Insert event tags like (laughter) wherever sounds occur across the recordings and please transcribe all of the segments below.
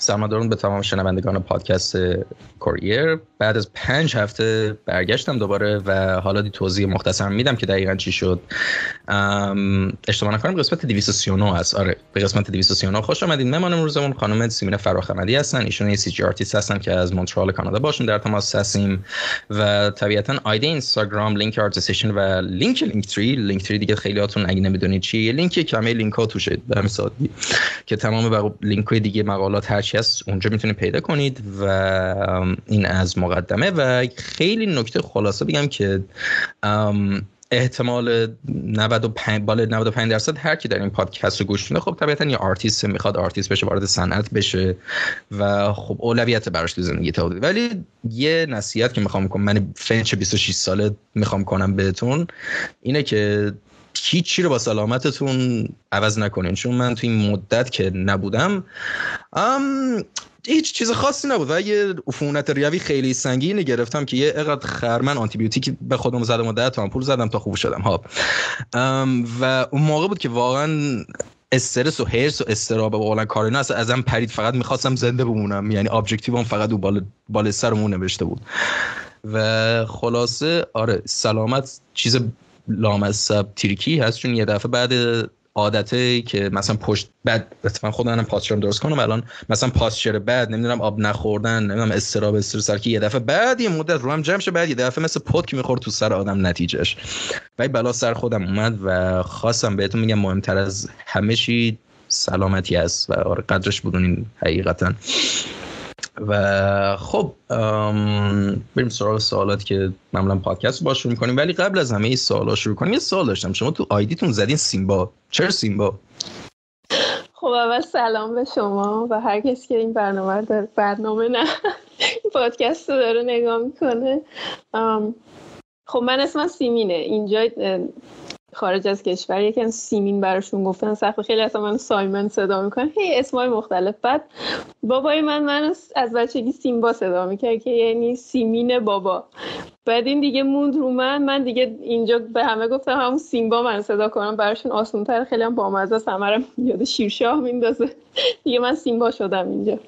سلام به تمام شنوندگان پادکست کوریر. بعد از پنج هفته برگشتم دوباره و حالا یه توضیح مختصر میدم که دقیقا چی شد. اشتباه نکنم قسمت 239 هست آره به قسمت 239 خوش آمدید مهمان امروزمون خانم سیمین فرخ احمدی هستن. ایشون یه CG artist هستن که از مونترال کانادا باشون در تماس هستیم. و طبیعتا آیدی اینستاگرام لینک ArtStation و لینک Linktree. Linktree دیگه خیلیاتون اگه نمی‌دونید چیه. لینک کمه لینک ها توشه. به که تمام لینک های دیگه مقالات هرچی هست اونجا می‌تونید پیدا کنید و این از مقدمه و خیلی نکته خلاصه بگم که احتمال 95 بالا 95 درصد هر کی در این پادکست رو گوش میده خب طبیعتا یه آرتیست می‌خواد آرتیست بشه وارد صنعت بشه و خب اولویت براش تو زندگی تا ولی یه نصیحت که می‌خوام کنم من فنچ 26 ساله می‌خوام کنم بهتون اینه که هیچی رو با سلامتتون عوض نکنین. چون من تو این مدت که نبودم هیچ چیز خاصی نبود و یه عفونت ریوی خیلی سنگینی گرفتم که یه اقدر خرمن آنتیبیوتیک به خودم زدم و ده پول زدم تا خوب شدم. ها و اون موقع بود که واقعا استرس و حرص و اضطراب و اصلا کار از ازم پرید. فقط می‌خواستم زنده بمونم. یعنی objective م فقط او بال بال سرمون نوشته بود. و خلاصه آره سلامت چیز لامصب تریکی هست چون یه دفعه بعد عادته که مثلا پشت بد من خودم پاسچرم درست کنم الان مثلا پاسچر بد نمی‌دونم آب نخوردن نمی‌دونم استراب استرس که یه دفعه بعد یه مدت رو هم جمع شه بعد یه دفعه مثل پت که می‌خورد تو سر آدم نتیجهش. و بلا سر خودم اومد و خواستم بهتون میگم مهمتر از همه چی سلامتی است و آره قدرش بدونین حقیقتا. و خب بریم سراغ سوالاتی که معمولا پادکست با شروع می‌کنیم. ولی قبل از همه این سوالا شروع کنیم. یه سوال داشتم. شما تو آیدیتون زدین سیمبا. چرا سیمبا؟ خب اول سلام به شما و هر کسی که این برنامه داره برنامه نه پادکست رو داره نگاه می‌کنه. خب من اسمم سیمینه. اینجا خارج از کشور یکن سیمین براشون گفتن سخت خیلی اصلا من سایمن صدا می‌کنن هی اسمای مختلف. بعد بابای من من از بچگی سیمبا صدا می‌کرد که یعنی سیمین بابا. بعد این دیگه موند رو من. من دیگه اینجا به همه گفتم همون سیمبا من صدا کنم. براشون آسون تر خیلی هم بامزه است. همه یاد شیرشاه میندازه. (laughs) دیگه من سیمبا شدم اینجا.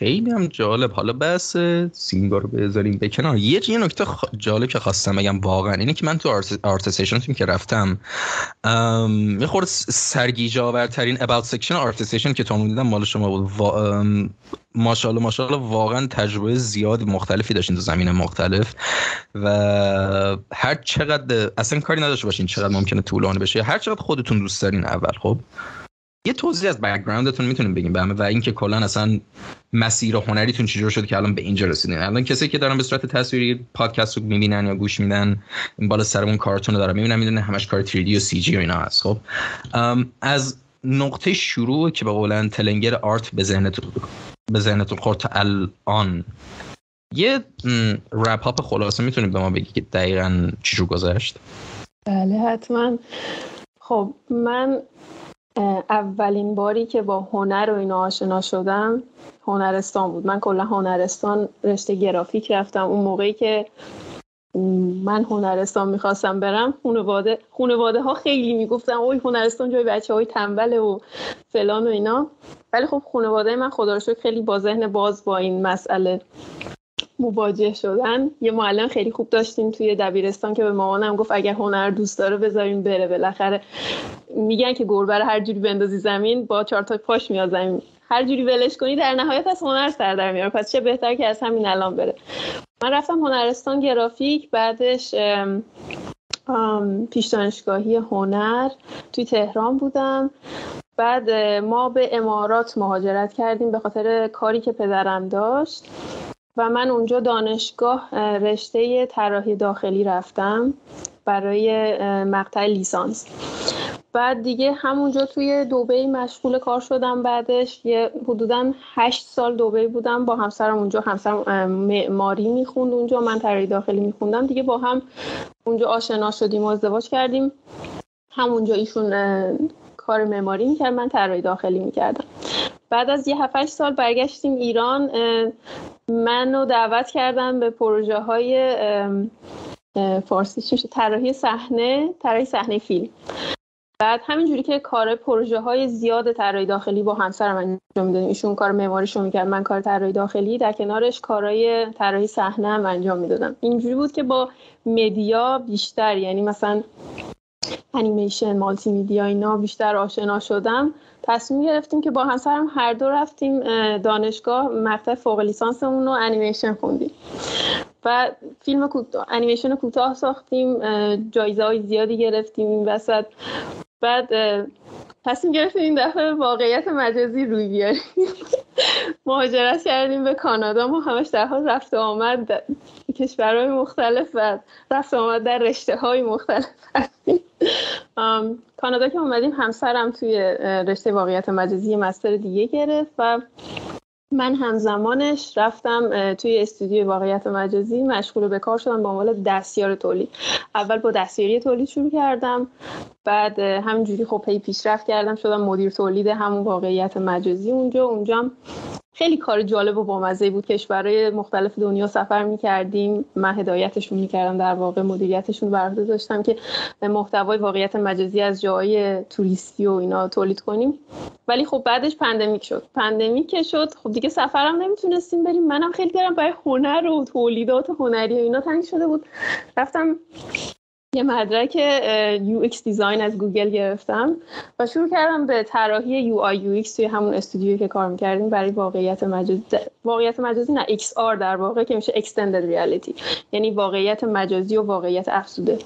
خیلی هم جالب. حالا بس سینگا رو بذاریم به کنار. یه یه نکته جالب که خواستم بگم واقعا اینه که من تو آرت, سیشن که رفتم یه خورده سرگیجه آورترین about section ArtStation که تو دیدم مال شما بود. ماشاءالله ماشاءالله واقعا تجربه زیادی مختلفی داشتین تو زمین مختلف و هر چقدر اصلا کاری نداشته باشین چقدر ممکنه طولانی بشه. هر چقدر خودتون دوست دارین اول خب؟ یه توضیح از background تون می‌تونیم بگیم به همه و اینکه کلا اصلا مسیر هنریتون چجور شد که الان به اینجا رسیدین. الان کسی که دارن به صورت تصویری پادکست رو می‌بینن یا گوش میدن این بالا سرمون کارتون رو دارن می‌بینن می‌دونن همش کار 3D و CG و اینا هست. خب؟ از نقطه شروع که به قولن تلنگر آرت به ذهنتون به ذهنتون خورد تا الان یه رپ هاپ خلاصه می‌تونید به ما بگی که دقیقا چی گذشت؟ بله حتما. خب من اولین باری که با هنر و اینا آشنا شدم هنرستان بود. من کلا هنرستان رشته گرافیک رفتم. اون موقعی که من هنرستان می‌خواستم برم خانواده خانواده ها خیلی می‌گفتن اوی هنرستان جای بچه های تنبله و فلان و اینا. ولی خب خانواده من خدا رو خیلی با ذهن باز با این مسئله مواجه شدن. یه معلم خیلی خوب داشتیم توی دبیرستان که به مامانم گفت اگر هنر دوست داره بذاریم بره. بالاخره میگن که گربه رو هر جوری بندازی زمین با چهار تا پاش میاد زمین. هر جوری ولش کنی در نهایت از هنر سر در میاره. پس چه بهتر که از همین الان بره. من رفتم هنرستان گرافیک بعدش پیش دانشگاهی هنر توی تهران بودم. بعد ما به امارات مهاجرت کردیم به خاطر کاری که پدرم داشت. و من اونجا دانشگاه رشته طراحی داخلی رفتم برای مقطع لیسانس. بعد دیگه همونجا توی دوبی مشغول کار شدم بعدش. یه حدودا هشت سال دوبی بودم با همسرم اونجا. همسرم معماری می‌خوند اونجا من طراحی داخلی میخوندم. دیگه با هم اونجا آشنا شدیم و ازدواج کردیم. همونجا ایشون کار معماری می‌کرد من طراحی داخلی می‌کردم. بعد از یه 7 سال برگشتیم ایران منو دعوت کردم به پروژه های فارسی میشه؟ طراحی صحنه طراحی صحنه فیلم. بعد همینجوری که کار پروژه های زیاد طراحی داخلی با همسرم انجام می‌دادیم. ایشون کار معماریشو می‌کرد من کار طراحی داخلی. در کنارش کارهای طراحی صحنه هم انجام می‌دادم. اینجوری بود که با مدیا بیشتر یعنی مثلا انیمیشن مالتی میدیا اینا بیشتر آشنا شدم. تصمیم گرفتیم که با همسرم هر دو رفتیم دانشگاه مقطع فوق لیسانسمون رو انیمیشن خوندیم. و فیلم کوتاه انیمیشن کوتاه ساختیم جایزه های زیادی گرفتیم این وسط. بعد تصمیم گرفتیم این دفعه واقعیت مجازی روی بیاریم. (laughs) مهاجرت کردیم به کانادا. ما همش در حال رفت آمد در کشورهای مختلف و رفت آمد در رشته های مختلف کانادا که اومدیم همسرم توی رشته واقعیت مجازی مستر دیگه گرفت و من همزمانش رفتم توی استودیو واقعیت مجازی مشغول به کار شدم با عنوان دستیار تولید. اول با دستیاری تولید شروع کردم بعد همینجوری خب هی پیشرفت کردم شدم مدیر تولید همون واقعیت مجازی اونجا. اونجا خیلی کار جالب و بامزه بود. کشورهای مختلف دنیا سفر می‌کردیم. من هدایتشون می‌کردم در واقع مدیریتشون بر داشتم که محتوای واقعیت مجازی از جای توریستی و اینا تولید کنیم. ولی خب بعدش pandemic شد. pandemic شد. خب دیگه سفرم نمی‌تونستیم بریم. منم خیلی دلم برای هنر و تولیدات هنری و اینا تنگ شده بود. رفتم یه مدرک UX design از گوگل گرفتم و شروع کردم به طراحی UX توی همون استودیویی که کار می‌کردیم برای واقعیت مجازی. واقعیت مجازی نه XR در واقع که میشه extended reality یعنی واقعیت مجازی و واقعیت افزوده.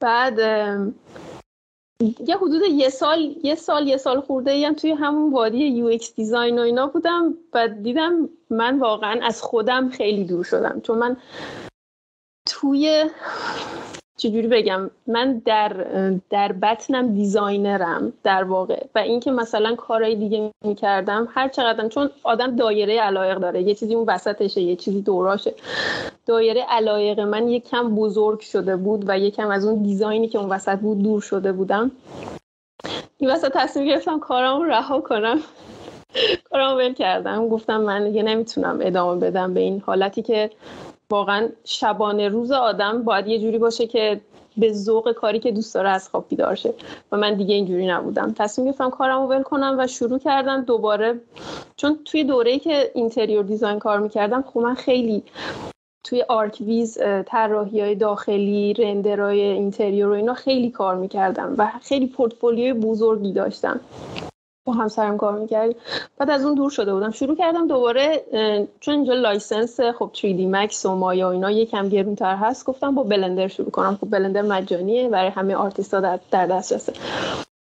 بعد یه حدود یه سال یه سال یه سال خورده هم توی همون وادی UX design و اینا بودم و دیدم من واقعا از خودم خیلی دور شدم. چون من توی چجوری بگم من در در بطنم دیزاینرم در واقع. و اینکه مثلا کارهای دیگه می‌کردم هر چقدر چون آدم دایره علایق داره. یه چیزی اون وسطشه یه چیزی دوراشه. دایره علایق من یکم بزرگ شده بود و یکم از اون دیزاینی که اون وسط بود دور شده بودم. این وسط تصمیم گرفتم کارم رها کنم. کارم ول کردم. گفتم من دیگه نمی‌تونم ادامه بدم به این حالتی که واقعا شبانه روز آدم باید یه جوری باشه که به ذوق کاری که دوست داره از خواب بیدار شه. و من دیگه اینجوری نبودم. تصمیم گرفتم کارمو ول کنم و شروع کردم دوباره. چون توی دوره‌ای که interior design کار می‌کردم خب من خیلی توی ArchViz طراحی های داخلی render های interior و اینا خیلی کار می‌کردم و خیلی پورتفولیوی بزرگی داشتم. با همسرم کار می‌کردیم. بعد از اون دور شده بودم. شروع کردم دوباره چون اینجا license خب 3D Max و مایا اینا یکم گرونتر هست گفتم با بلندر شروع کنم. خب بلندر مجانیه برای همه آرتیستا در, در دسترسه.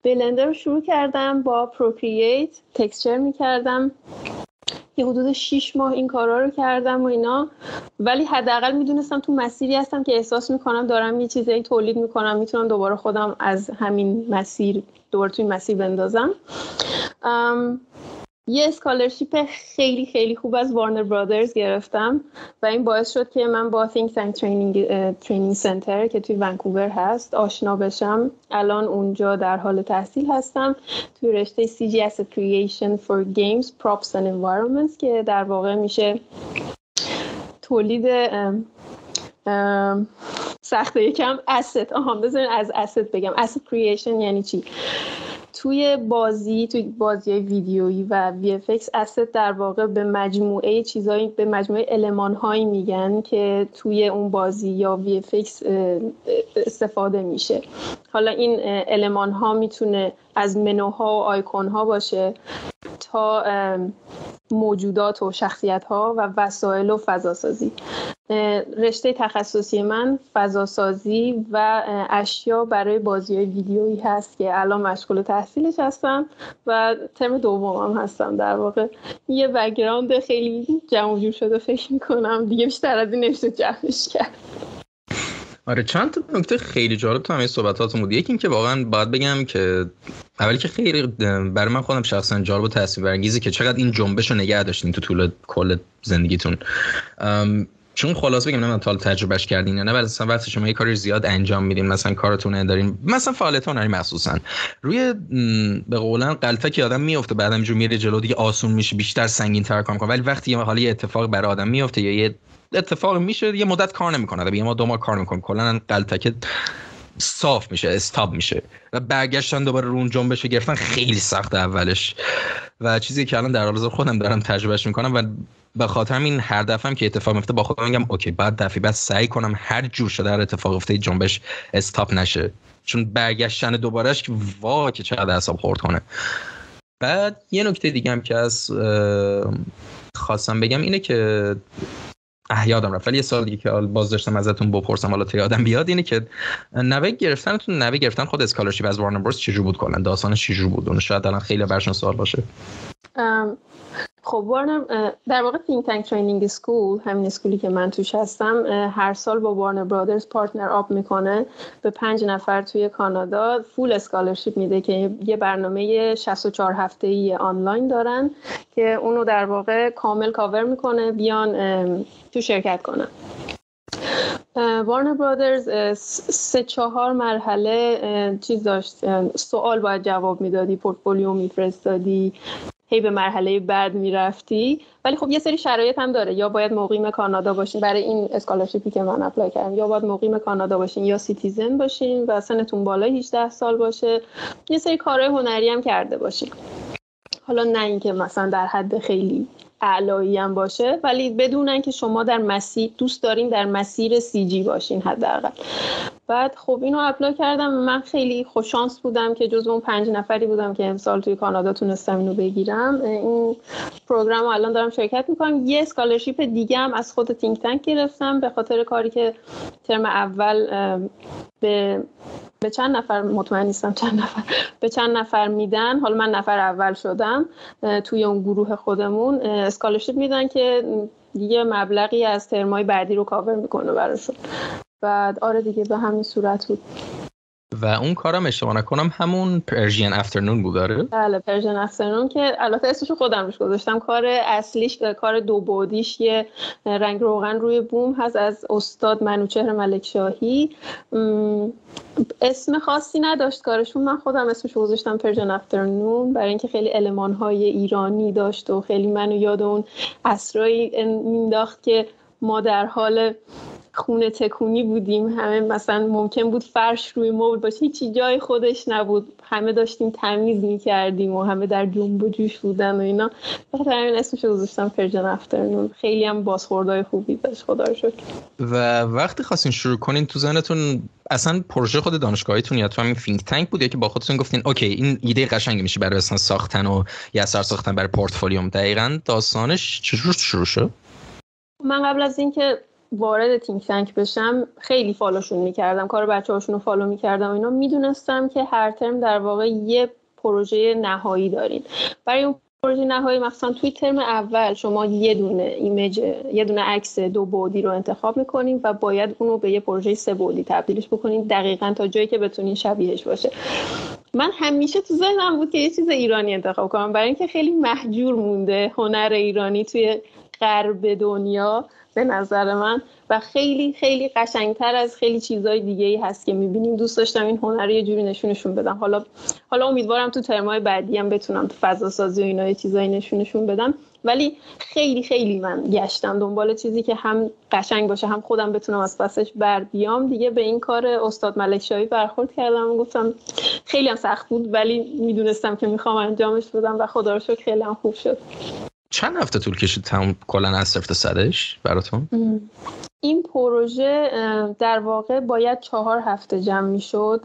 بلندر رو شروع کردم با Procreate texture می‌کردم. یه حدود 6 ماه این کارا رو کردم و اینا. ولی حداقل می‌دونستم تو مسیری هستم که احساس می‌کنم دارم یه چیزایی تولید می‌کنم می‌تونم دوباره خودم از همین مسیر دوباره توی مسیر بندازم. یه اسکالرشیپ خیلی خیلی خوب از وارنر برادرز گرفتم و این باعث شد که من با Think Tank Training, Center که توی ونکوور هست آشنا بشم. الان اونجا در حال تحصیل هستم توی رشته CG Asset Creation for Games, Props and Environments که در واقع میشه تولید سخته یکم asset. آها بذارین از asset بگم. Asset creation یعنی چی؟ توی بازی توی بازی ویدیویی و VFX asset در واقع به مجموعه چیزایی به مجموعه المان هایی میگن که توی اون بازی یا VFX استفاده میشه. حالا این المان ها می‌تونه از منوها و آیکون ها باشه. تا موجودات و شخصیت ها و وسایل و فضاسازی. رشته تخصصی من فضاسازی و اشیا برای بازی ویدیویی هست که الان مشغول تحصیلش هستم و ترم دومم هستم در واقع. یه بگراند خیلی جمع جور شده فکر می‌کنم. دیگه بیشتر از این نمیشه جمعش کرد. آره چند تا نکته خیلی جالب تو همه صحبتاتون بود. یکی اینکه واقعا باید بگم که اولی که خیلی برای من خودم شخصا جالب و تاثیر که چقدر این جنبش رو نگه داشتین تو طول کل زندگیتون. چون خلاص بگم نه تا تجربهش کردین نه ولی مثلا وقتی شما یه کاری زیاد انجام میدین مثلا کارتون دارین مثلا فعالیت هنری مخصوصا. روی به قولن قلطه که آدم میفته بعد همینجور میره جلو دیگه آسون میشه بیشتر سنگین تر کار می‌کنه ولی وقتی یه اتفاق برای آدم میفته یا یه اتفاق میشه یه مدت کار نمی‌کنه یه ما دو ماه کار می‌کنه. کلا قلتکه صاف میشه استاب میشه و برگشتن دوباره رو اون جنبش گرفتن خیلی سخت اولش. و چیزی که الان در حال خودم دارم تجربهش می‌کنم و به خاطر این هر دفعه که اتفاق میفته با خودم میگم okay بعد دفعه بعد سعی کنم هر جور شده در اتفاق افتاد جنبش stop نشه. چون برگشتن دوبارهش که وا که چقدر اعصاب خورد کنه. بعد یه نکته دیگه هم که از خواستم بگم اینه که یادم رفت. ولی یه سوال دیگه که باز داشتم ازتون بپرسم حالا تا یادم بیاد اینه که نحوه گرفتنتون نحوه گرفتن خود scholarship از Warner Bros چجور بود کلا؟ داستانش چجور بود؟ اون شاید الان خیلی براشون سوال باشه. خب Warner در واقع Think Tank Training school همین school ی که من توش هستم هر سال با Warner Brothers partner up می‌کنه به پنج نفر توی کانادا full scholarship میده که یه برنامه 64 هفته ای آنلاین دارن که اونو در واقع کامل کاور می‌کنه بیان تو شرکت کنن. Warner Brothers سه چهار مرحله چیز داشت سوال باید جواب می‌دادی پورتفولیو میفرستادی. هی به مرحله بعد می‌رفتی. ولی خب یه سری شرایط هم داره. یا باید مقیم کانادا باشین برای این scholarship ی که من apply کردم. یا باید مقیم کانادا باشین یا citizen باشین و سنتون بالای 18 سال باشه. یه سری کارهای هنری هم کرده باشین حالا نه اینکه مثلا در حد خیلی اعلایی هم باشه ولی بدونن که شما در مسیر دوست دارین در مسیر CG باشین حداقل. بعد خب اینو apply کردم. من خیلی خوششانس بودم که جزو اون پنج نفری بودم که امسال توی کانادا تونستم اینو بگیرم. این program الان دارم شرکت می‌کنم. یه scholarship دیگه هم از خود Think Tank گرفتم. به خاطر کاری که ترم اول به به چند نفر مطمئن نیستم چند نفر به چند نفر میدن. حالا من نفر اول شدم توی اون گروه خودمون. scholarship میدن که یه مبلغی از ترمای بعدی رو کاور می‌کنه براشون. بعد آره دیگه به همین صورت بود. و اون کارم اشتباه نکنم همون Persian Afternoon بود داره بله Persian Afternoon که البته اسمشو خودم روش گذاشتم. کار اصلیش کار دو بعدیش یه رنگ روغن روی بوم هست از استاد منوچهر ملک شاهی. اسم خاصی نداشت کارشون. من خودم اسمش گذاشتم Persian Afternoon برای اینکه خیلی المان های ایرانی داشت و خیلی منو یاد اون عصرایی مینداخت که ما در حال خونه تکونی بودیم. همه مثلا ممکن بود فرش روی مبل باشه. هیچی جای خودش نبود. همه داشتیم تمیز می‌کردیم و همه در جنب و جوش بودن و اینا. بخاطر همین اسمش گذاشتم Persian Afternoon. خیلی هم بازخوردهای خوبی داشت. خدا رو شکر. و وقتی خواستین شروع کنین تو ذهنتون اصلا پروژه خود دانشگاهیتون یا تو همین Think Tank بود یا که با خودتون گفتین okay این ایده قشنگی میشه برای اصلا ساختن و یه اثر ساختن برای پورتفولیوم. دقیقا داستانش چجور شروع شد؟ من قبل از اینکه وارد Think Tank بشم خیلی follow شون می‌کردم. کار بچه هاشون رو follow می‌کردم اینا. می‌دونستم که هر ترم در واقع یه پروژه نهایی دارین. برای اون پروژه نهایی مثلا توی ترم اول شما یه دونه image یه دونه عکس دو بعدی رو انتخاب می‌کنین و باید اونو به یه پروژه سه بعدی تبدیلش بکنین. دقیقا تا جایی که بتونین شبیهش باشه. من همیشه تو ذهنم بود که یه چیز ایرانی انتخاب کنم. برای اینکه خیلی محجور مونده هنر ایرانی توی غرب دنیا. به نظر من و خیلی خیلی قشنگتر از خیلی چیزهای دیگه ای هست که می‌بینیم. دوست داشتم این هنر یه جوری نشونشون بدم. حالا حالا امیدوارم تو ترمای بعدی هم بتونم تو فضا سازی و اینا یه چیزایی نشونشون بدم. ولی خیلی خیلی من گشتم دنبال چیزی که هم قشنگ باشه هم خودم بتونم از پسش بر بیام. دیگه به این کار استاد ملک شاهی برخورد کردم و گفتم خیلی هم سخت بود ولی می‌دونستم که می‌خوام انجامش بدم و خدا رو شکر خیلی هم خوب شد. چند هفته طول کشید تمام کلا از صفر صدش براتون؟ این پروژه در واقع باید چهار هفته جمع می شد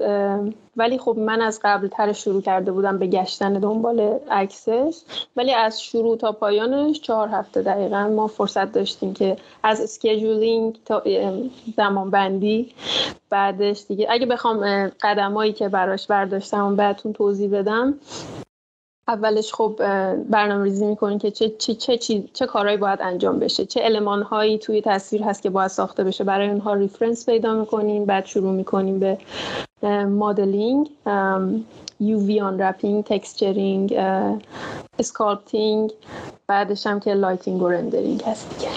ولی خب من از قبل تر شروع کرده بودم به گشتن دنبال عکسش ولی از شروع تا پایانش چهار هفته دقیقا ما فرصت داشتیم که از scheduling تا زمان بندی بعدش دیگه. اگه بخوام قدمایی که براش برداشتم بهتون توضیح بدم اولش خب برنامه ریزی می‌کنین که چه, چه, چه, چه, چه کارهایی باید انجام بشه چه المان هایی توی تصویر هست که باید ساخته بشه. برای اونها reference پیدا می‌کنین بعد شروع می‌کنین به modeling UV unwrapping texturing sculpting بعدش هم که lighting و rendering هست دیگه.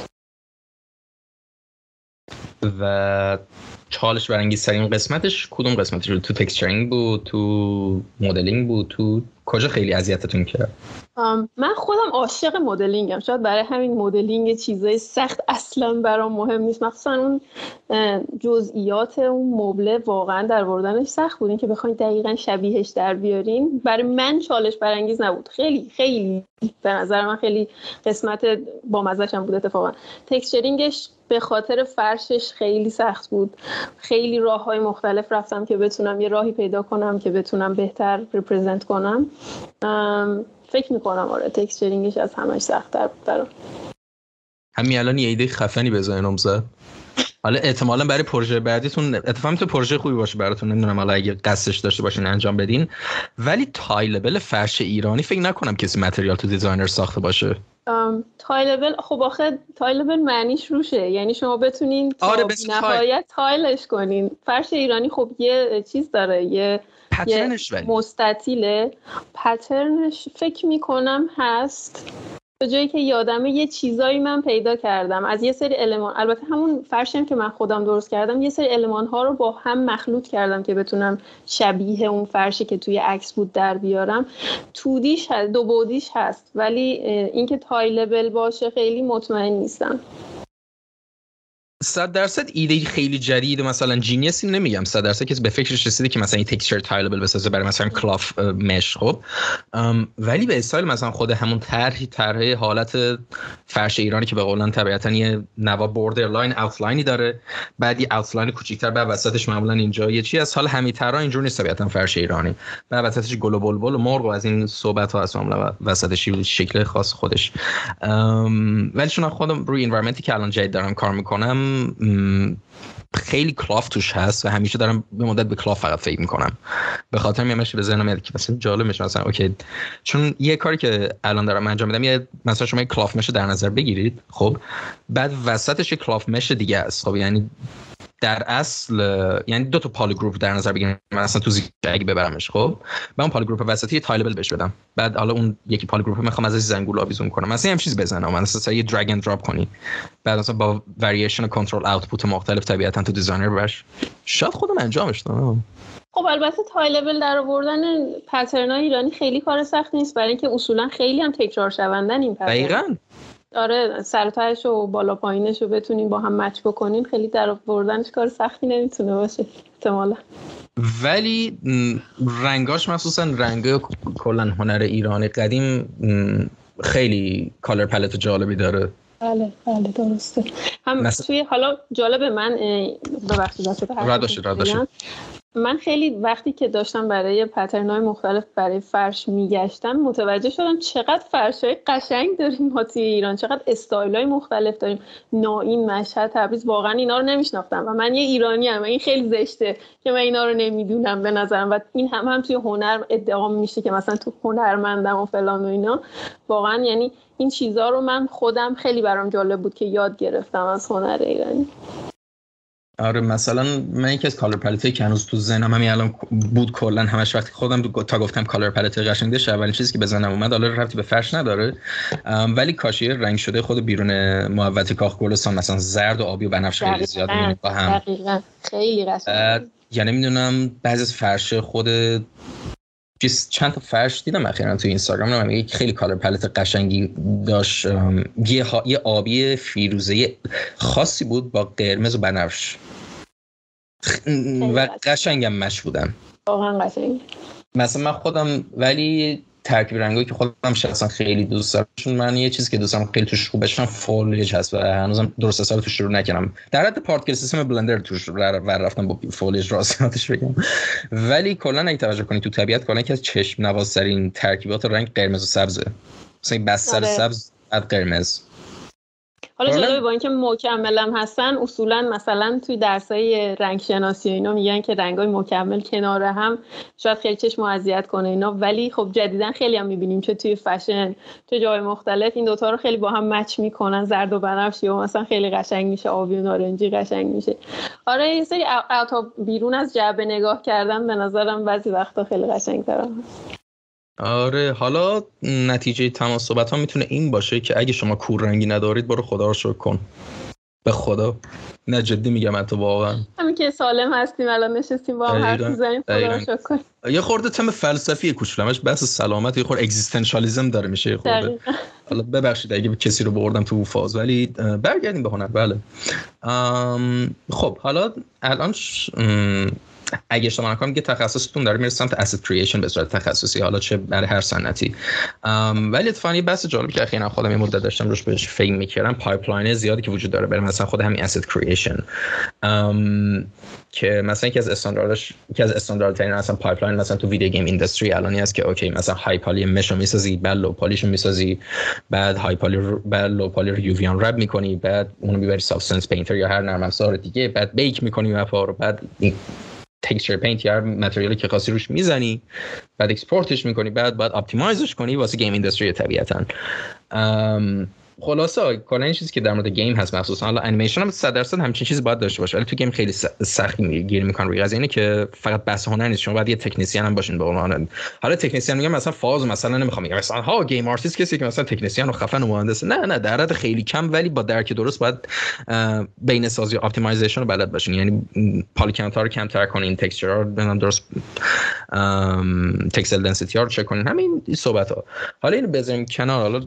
و چالش برانگیز ترین قسمتش کدوم قسمتش بود؟ تو texturing بود تو مدلینگ بود تو کجا خیلی اذیتتون کرد؟ من خودم عاشق مدلینگم. شاید برای همین مدلینگ چیزای سخت اصلا برام مهم نیست. مخصوصا اون جزئیات اون مبله واقعا در آوردنش سخت بود. که بخواید دقیقا شبیهش در بیارین. برای من چالش برانگیز نبود. خیلی خیلی به نظر من خیلی قسمت با هم بود اتفاقا. texturing ش به خاطر فرشش خیلی سخت بود. خیلی راه های مختلف رفتم که بتونم یه راهی پیدا کنم که بتونم بهتر represent کنم. فکر می‌کنم آره texturing ش از همش سختتر بود برام. همین الان یه ایده خفنی به ذهنم زد. حالا احتمالا برای پروژه بعدیتون اتفاقا تو پروژه خوبی باشه براتون نمی‌دونم حالا اگه قصدش داشته باشین انجام بدین. ولی tileable فرش ایرانی فکر نکنم کسی material تو Designer ساخته باشه. tileable خب آخه tileable معنیش روشه. یعنی شما بتونین آره نهایت tile ش کنین. فرش ایرانی خب یه چیز داره یه pattern ش ولی. مستطیله. pattern ش فکر می‌کنم هست به جایی که یادمه یه چیزایی من پیدا کردم. از یه سری المان البته همون فرشم که من خودم درست کردم یه سری المان ها رو با هم مخلوط کردم که بتونم شبیه اون فرشی که توی عکس بود در بیارم. 2D ش هست دو بعدیش هست ولی اینکه tileable باشه خیلی مطمئن نیستم. صد درصد ایده خیلی جدید مثلا genius ی نمیگم. صد درصد کسی به فکرش رسیده که مثلا این texture tileable بسازه برای مثلا cloth mesh خب. ولی به استایل مثلا خود همون طرحی طرح حالت فرش ایرانی که به قولاً طبیعتا یه نوع border line outline ی داره. بعد یه outline کوچیک‌تر بعد وسطش معمولا اینجا یه چی از حال طرح اینجوری نیست طبیعتا فرش ایرانی. بعد وسطش گل و بلبل و مرغ و از این صحبت ها هست معمولا وسطش شکل خاص خودش. ولی چون خودم روی environment ی که الان جدید دارم کار می‌کنم خیلی cloth توش هست و همیشه دارم به مدت به cloth فقط فکر می‌کنم. به خاطر همینش به ذهنم میاد که مثلا جالب میشه مثلا okay چون یه کاری که الان دارم انجام میدم یه مثلا شما یه cloth mesh در نظر بگیرید خب؟ بعد وسطش یه کلاف mesh دیگه است. خب یعنی در اصل یعنی دو تا polygroup در نظر بگیریم. مثلا تو اگه ببرمش خب؟ من اون polygroup وسطی tileable بهش بدم. بعد حالا اون یکی polygroup می‌خوام ازش زنگول آویزون کنم. مثلا هم چیز بزنم. مثلا یه drag and drop کنی. بعد مثلا با variation و control output مختلف طبیعتا تو Designer باش شاید خودم انجامش دادم. خب البته tileable در آوردن pattern ایرانی خیلی کار سخت نیست. برای اینکه اصولا خیلی هم تکرار شوندن این pattern دقیقاً. آره سرتایش و بالا پایینش رو بتونین با هم match بکنین خیلی در آوردنش کار سختی نمی‌تونه باشه احتمالا. ولی رنگاش مخصوصا رنگ کلا هنر ایرانی قدیم خیلی color palette جالبی داره. بله بله درسته. هم توی حالا جالب من ببخشید رد من خیلی وقتی که داشتم برای pattern ای مختلف برای فرش میگشتم متوجه شدم چقدر فرش های قشنگ داریم ما توی ایران چقدر استایل های مختلف داریم. نایین مشهد تبریز واقعا اینا رو نمیشناختم و من یه ایرانی هم این خیلی زشته که من اینا رو نمی‌دونم به نظرم و این هم هم توی هنر ادعا میشه که مثلا تو هنرمندم و فلان و اینا. واقعا یعنی این چیزها رو من خودم خیلی برام جالب بود که یاد گرفتم از هنر ایرانی. آره مثلا من یکی از color palette که هنوز تو ذهنم همین الان بود کلا همش وقتی خودم تا گفتم color palette قشنگ داشت اولین چیزی که به ذهنم اومد حالا رفتی به فرش نداره. ولی کاشی رنگ شده خود بیرون محوطه کاخ گلستان مثلا زرد و آبی و بنفش خیلی زیاد با هم. خیلی قشنگ یعنی می‌دونم بعضی از فرش خود چند تا فرش دیدم اخیرا تو اینستاگرام نمی‌دونم یک خیلی کالر پلت قشنگی داشت. یه, یه آبی فیروزه خاصی بود با قرمز و بنفش. و قشنگم مش بودن واقعا مثلا من خودم ولی ترکیب رنگایی که خودم شخصا خیلی دوست دارم چون من یه چیزی که دوست دارم خیلی توش خوب بشم فولیج هست و هنوزم درست حساب توش شروع نکردم. در حد پارتکل سیستم بلندر توش ور رفتم با فولیج راستش بگم. ولی کلا اگه توجه کنی تو طبیعت کلا یکی از چشم نوازترین ترکیبات رنگ قرمز و سبزه. مثلا بستر آره. سبز بعد قرمز. حالا جالبه با اینکه مکملم هستن اصولا مثلا توی درسای رنگ شناسی اینا میگن که رنگای مکمل کنار هم شاید خیلی چشم اذیت کنه اینا. ولی خب جدیدا خیلی هم می‌بینیم چه توی فشن تو جای مختلف این دوتا رو خیلی با هم مچ می‌کنن زرد و بنفشی و مثلا خیلی قشنگ میشه آبی و نارنجی قشنگ میشه. آره یه سری بیرون از جعبه نگاه کردن به نظرم بعضی وقتا خیلی قشنگ آره حالا نتیجه تمام صحبت ها می‌تونه این باشه که اگه شما کور رنگی ندارید برو خدا رو شکر کن. به خدا. نه جدی میگم تو واقعا. همین که سالم هستیم الان نشستیم با هم حرف می‌زنیم یه خورده تم فلسفی کوچولمش بحث سلامت یه خورده existentialism داره میشه یه خورده. حالا ببخشید اگه کسی رو بردم تو فاز ولی برگردیم به هنر. بله. خب حالا الان اگه اشتباه نکنم که تخصصتون داره میره سمت asset creation به صورت تخصصی حالا چه برای هر صنعتی. ولی اتفاقا یه بحث جالبی که اخیرا خودم یه مدت داشتم روش بهش فکر می‌کردم pipeline زیادی که وجود داره برای مثلا خود همین asset creation که مثلا یکی از استانداردش یکی از استانداردترین اصلا pipeline مثلا تو video game industry الانی هست که okay مثلا high poly mesh و می‌سازی بعد low poly شو می‌سازی بعد high poly بعد low poly رو UV unwrap می‌کنی بعد اونو می‌بری Substance Painter یا هر نرم افزار دیگه بعد bake می‌کنی map ا رو بعد texture paint یا material ی که خاصی روش می‌زنی بعد export ش می‌کنی بعد بعد optimize ش کنی واسه game industry طبیعتا. خلاصه کلا این چیزی که در مورد game هست مخصوصا. حالا انیمیشن هم 100 درصد همچین چیزی باید داشته باشه ولی تو game خیلی سخت گیر می‌کنن روی قضیه اینه که فقط بحث هنر نیست. شما باید یه تکنسین هم باشین به عنوان حالا تکنسین میگم مثلا فاز مثلا نمی‌خوام میگم مثلا ها game artist کسی که مثلا تکنسین و خفن و مهندس نه نه در حد خیلی کم ولی با درک درست باید بهینه سازی و optimization رو بلد باشین. یعنی poly count ها رو کمتر کنین texture رو درست texel density ها رو چک کنین. همین صحبت ها حالا اینو بذاریم کنار. حالا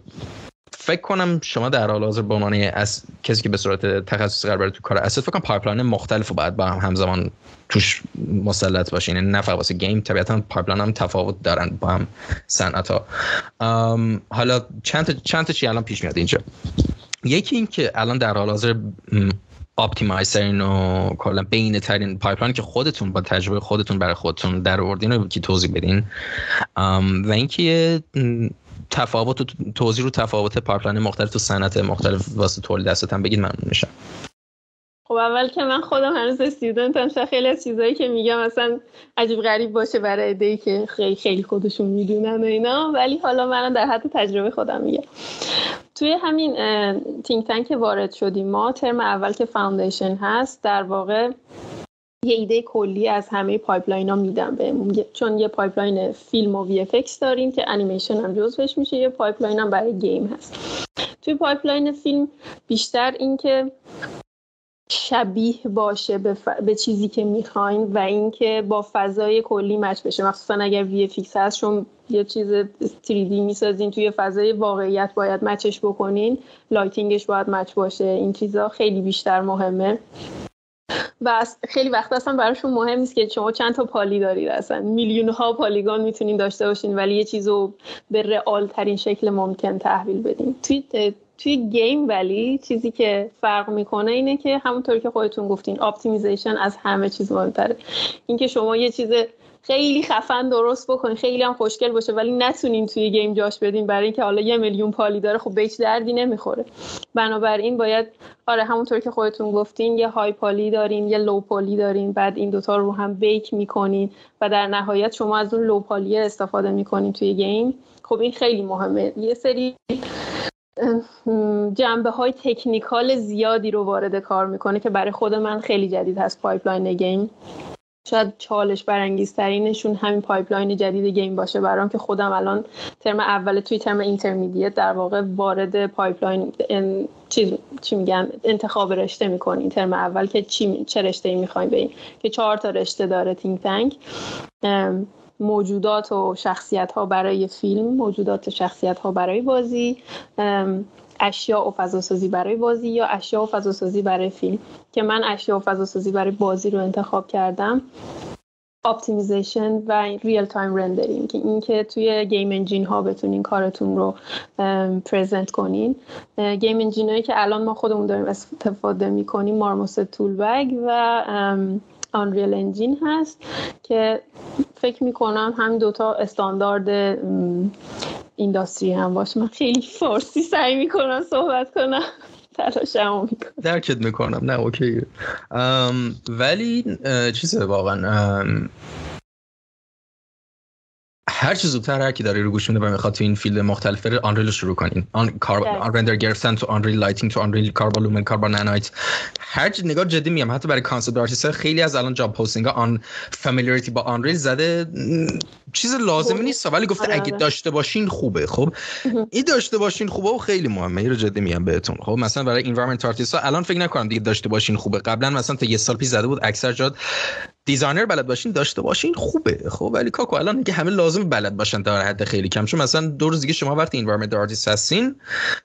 فکر کنم شما در حال حاضر به عنوان از کسی که به صورت تخصصی قرار تو کار asset فکر کنم pipeline مختلف و باید با هم همزمان توش مسلط باشین یعنی نه فقط واسه game طبیعتا pipeline هم تفاوت دارن با هم صنعت ها حالا چند چند تا چی الان پیش میاد اینجا؟ یکی این که الان در حال حاضر optimize و کلا بهینه ترین pipeline که خودتون با تجربه خودتون برای خودتون در آوردین رو که توضیح بدین. و اینکه تفاوت و توضیح رو تفاوت pipeline مختلف تو صنعت مختلف واسه تولید asset هم بگید ممنون میشم. خب اول که من خودم هنوز student م شاید خیلی از چیزایی که میگم مثلا عجیب غریب باشه برای یه عده که خیلی خیلی خودشون می‌دونن و اینا ولی حالا من در حد تجربه خودم میگم. توی همین Think Tank وارد شدیم ما ترم اول که foundation هست در واقع یه ایده کلی از همه pipeline ها میدن بهمون. چون یه pipeline فیلم و VFX داریم که انیمیشن هم جزوش میشه یه pipeline هم برای game هست. توی pipeline فیلم بیشتر اینکه شبیه باشه به, به چیزی که می‌خواین و اینکه با فضای کلی match بشه. مخصوصا اگر VFX هست چون یه چیز 3D می‌سازین توی فضای واقعیت باید match ش بکنین. lighting ش باید match باشه. این چیزا خیلی بیشتر مهمه. و خیلی وقت اصلا براشون مهم نیست که شما چند تا poly دارید اصلا. میلیون ها polygon می‌تونین داشته باشین ولی یه چیز رو به real ترین شکل ممکن تحویل بدین. توی توی game ولی چیزی که فرق می‌کنه اینه که همونطور که خودتون گفتین optimization از همه چیز مهمتره اینکه شما یه چیز خیلی خفن درست بکنین خیلی هم خوشگل باشه ولی نتونین توی game جاش بدین برای اینکه حالا یه میلیون poly داره خب به دردی نمی‌خوره. بنابراین باید آره همونطور که خودتون گفتین یه high poly دارین یه low poly دارین بعد این دوتا رو هم bake می‌کنین و در نهایت شما از اون low poly استفاده می‌کنین توی game. خب این خیلی مهمه. یه سری جنبه های technical زیادی رو وارد کار می‌کنه که برای خود من خیلی جدید هست pipeline game. شاید چالش برانگیزترینشون همین pipeline جدید game باشه برام که خودم الان ترم اول توی ترم intermediate در واقع وارد pipeline چی, چی میگن انتخاب رشته می‌کنین ترم اول که چی چه رشته ای می‌خواین برین که چهار تا رشته داره Think Tank موجودات و شخصیت ها برای فیلم موجودات و شخصیت ها برای بازی. اشیا و فضاسازی برای بازی یا اشیا و فضاسازی برای فیلم. که من اشیا و فضاسازی برای بازی رو انتخاب کردم. optimization و real-time rendering که اینکه توی game engine ها بتونین کارتون رو present کنین. game engine هایی که الان ما خودمون داریم استفاده می‌کنیم Marmoset Toolbag و Unreal Engine هست که فکر می‌کنم هم دوتا استاندارد industry هم باشه. من خیلی فارسی سعی می‌کنم صحبت کنم. تلاشمو می‌کنم. درکت می‌کنم. نه okay ولی چیزه واقعا هر چه زودتر هر کی داره رو گوش میده و می‌خواد تو این field مختلف بره Unreal شروع کنین. آن کار آن render گرفتن تو Unreal lighting تو Unreal کار با Lumen کار با Nanite هر چی نگاه جدی میام حتی برای کانسپت آرتیست خیلی از الان جاب پستینگ آن فامیلیاریتی با آنریل زده. چیز لازمی نیست. ولی گفته آره، اگه آره. داشته باشین خوبه خب؟ این داشته باشین خوبه و خیلی مهمه. رو جدی میام بهتون. خب مثلا برای انوایرمنت آرتیست الان فکر نکنم دیگه داشته باشین خوبه. قبلا مثلا تا یه سال پیش زده بود اکثر جاد دیزاینر بلد باشین داشته باشین خوبه خب؟ ولی کاکو الان دیگه همه لازم بلد باشن در حد خیلی کم. چون مثلا دو روز دیگه شما وقتی انوایرمنت آرتیست هستین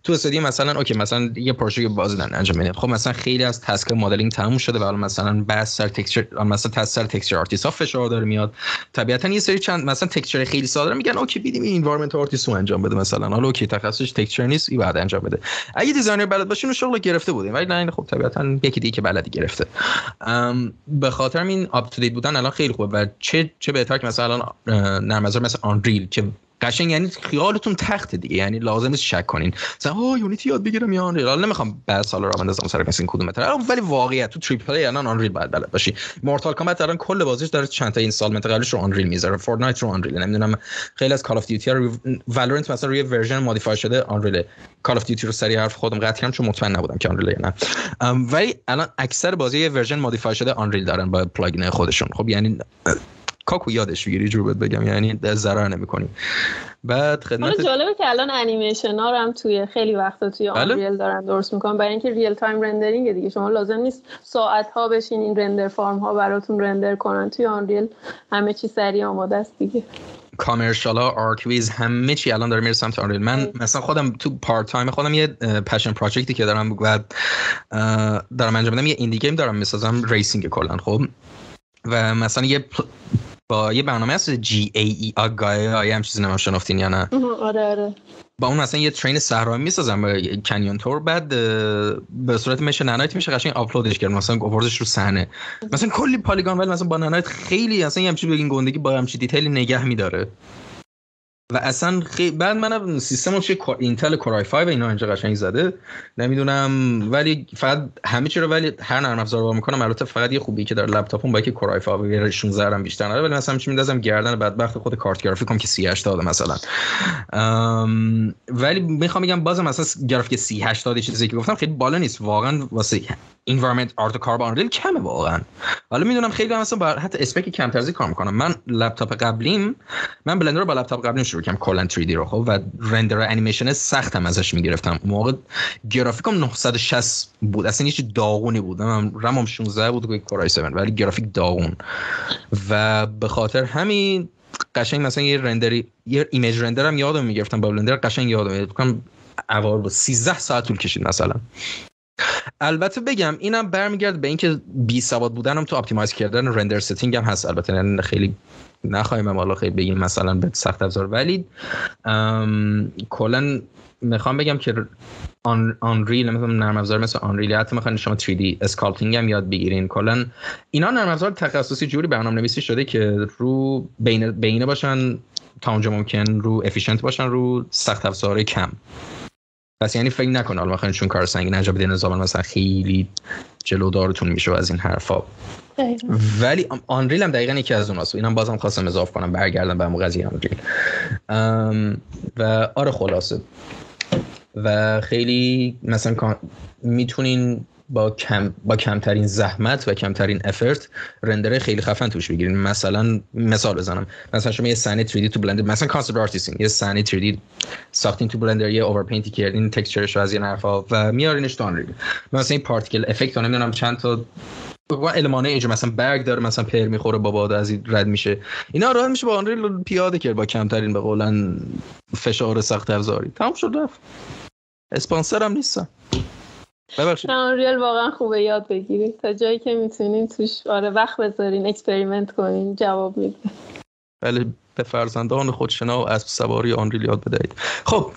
تو استودیو مثلا okay مثلا یه پروژه بازی دارن انجام میدین. خب مثلا خیلی از task modeling تموم شده و الان مثلا بعد سر texture مثلا task سر texture artist ها فشار داره میاد. طبیعتا یه سری چند مثلا texture خیلی ساده میگن okay بدیم این environment artist رو انجام بده مثلا. حالا okay تخصصش texture نیست این بعد انجام بده. اگه Designer بلد باشین شغل گرفته بودیم. ولی نه خب طبیعتا یکی دیگه که بلدی گرفته. به خاطر این up to بودن الان خیلی خوبه. و چه چه بهتر که مثلا نرم افزار مثل Unreal که قشنگ یعنی خیالتون تخت دیگه یعنی لازم نیست شک کنین. مثلا ها Unity یاد بگیرم یا Unreal حالا نمی‌خوام بحث راه بندازم سر مثلا کدوم بهتره ولی واقعیت تو triple A الان Unreal باید بلد باشی. Mortal Kombat الان کل بازیش داره چند تا installment قبلش رو Unreal می‌ذاره. Fortnite رو Unreal. نمی‌دونم خیلی از Call of Duty رو Valorant مثلا روی version modify شده Unreal. Call of Duty رو سری حرف خودم قطع کردم چون مطمئن نبودم که Unreal نه. ولی الان اکثر بازی version modify شده Unreal دارن با plugin خودشون. خب یعنی کاکو یادش بگیری جور بگم یعنی ضرر نمی‌کنی. بعد خدمت جالبه که الان انیمیشن ها رو هم توی خیلی وقتا توی Unreal بله. دارن درست می‌کنن. برای اینکه real-time rendering دیگه. شما لازم نیست ساعت ها بشین این render farm ها براتون render کنن. توی Unreal همه چی سریع آماده است دیگه. commercial ها archviz همه چی الان داره میره سمت Unreal من مثلا خودم تو part time خودم یه passion project ی که دارم و دارم انجام میدم یه indie game دارم می‌سازم racing کلا خب. و مثلا یه با یه برنامه هست جی ای ای آگای آیا هم چیزی نمیم شنفتین یا نه؟ آره آره. با اون مثلا یه ترین صحرایی می‌سازم به کنیون تور بعد به صورت میشه نانایت میشه قشنگ آپلودش کرد مثلا آوردش رو صحنه. مثلا کلی پالیگان ولی مثلا با نانایت خیلی اصلا یه همچین بگین گندگی با همچین دیتیلی نگه میداره. و اصلا خیلی بعد من سیستم چه اینتل کورای 5 اینا اینجا قشنگ زده. نمی‌دونم ولی فقط همه چی رو ولی هر نرم افزار رو می‌کنم. البته فقط یه خوبی که در لپتاپم با که کورای 5 16 هم بیشتر نداره ولی مثلا چی میندازم گردن بدبخت خود کارت گرافیکم که 3080 مثلا. ولی می‌خوام بگم بازم مثلا گرافیک 3080 چیزی که گفتم خیلی بالا نیست. واقعا واسه environment art کار با Unreal کمه واقعا. حالا می‌دونم خیلی مثلا با حتی spec کمترزی کار می‌کنم. من لپتاپ قبلیم من بلندر رو با لپتاپ قبلیم شروع کردم کلا 3D رو. خب و render انیمیشن سختم ازش می‌گرفتم. موقع گرافیکم 960 بود. اصلا هیچ داغونی بود. من رمم 16 بود که Core i7 ولی گرافیک داغون. و به خاطر همین قشنگ مثلا یه render ی یه image render هم یادم می‌گرفتم. با بلندر قشنگ یادم میاد اوار بود. 13 ساعت طول کشید مثلا. البته بگم اینم برمیگرد به اینکه بی سواد بودنم تو optimize کردن render setting هم هست. البته یعنی خیلی نخواهیم حالا خیلی بگیم مثلا به سخت افزار. ولی کلا می‌خوام بگم که آن Unreal مثلا نرم افزار مثل Unreal حتی می‌خواین شما 3D sculpting هم یاد بگیرین. کلا اینا نرم افزار تخصصی جوری برنامه‌نویسی شده که رو بین بینه باشن تا اونجا ممکن رو efficient باشن رو سخت افزار کم. پس یعنی فکر نکن حالا می‌خواین چون کار سنگین انجام بدین زمان مثلا خیلی جلودارتون میشه از این حرفا. ولی Unreal هم دقیقا یکی از اوناست. اینم بازم خواستم اضافه کنم برگردم به همون قضیه Unreal و آره خلاصه. و خیلی مثلا می‌تونین با کم با کمترین زحمت و کمترین effort render خیلی خفن توش بگیرین. مثلا مثال بزنم. مثلا شما یه صحنه 3D تو بلندر مثلا concept artist اینگ یه صحنه 3D ساختین تو بلندر یه overpaint ی کردین texture ش از یه نرفا و میارینش تو Unreal مثلا این particle effect نمی‌دونم چند تا المانه اینجا مثلا برگ داره مثلا پر می‌خوره با باد از این رد میشه. اینا راه میشه با Unreal پیاده کرد با کمترین به قولن فشار سخت افزاری. تمام شد رفت. اسپانسر هم نیستم ببخشید. Unreal واقعا خوبه یاد بگیرید. تا جایی که می‌تونین توش آره وقت بذارین experiment کنین جواب میده بله به فرزندان خود شنا و اسب سواری Unreal یاد بدهید. خب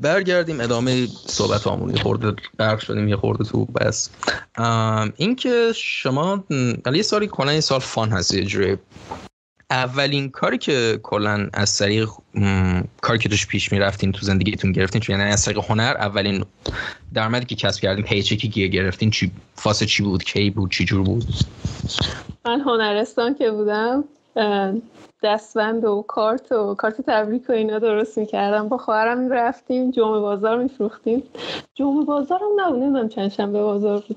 برگردیم ادامه صحبتامون یه خورده غرق شدیم یه خورده تو بحث. اینکه شما یه سالی کنن یه سال fun هست یه جوری اولین کاری که کلا از طریق کاری که توش پیش می‌رفتین تو زندگیتون گرفتین چون یعنی از طریق هنر اولین درآمدی که کسب کردین پیچکی که گرفتین چی؟ فاس چی بود؟ کی بود؟ چی جور بود؟ من هنرستان که بودم دستبند و کارت و کارت تبریک و اینا درست می‌کردم. با خواهرم رفتیم جمعه بازار میفروختیم. جمعه بازار هم نبود نمی‌دونم چند شنبه بازار بود.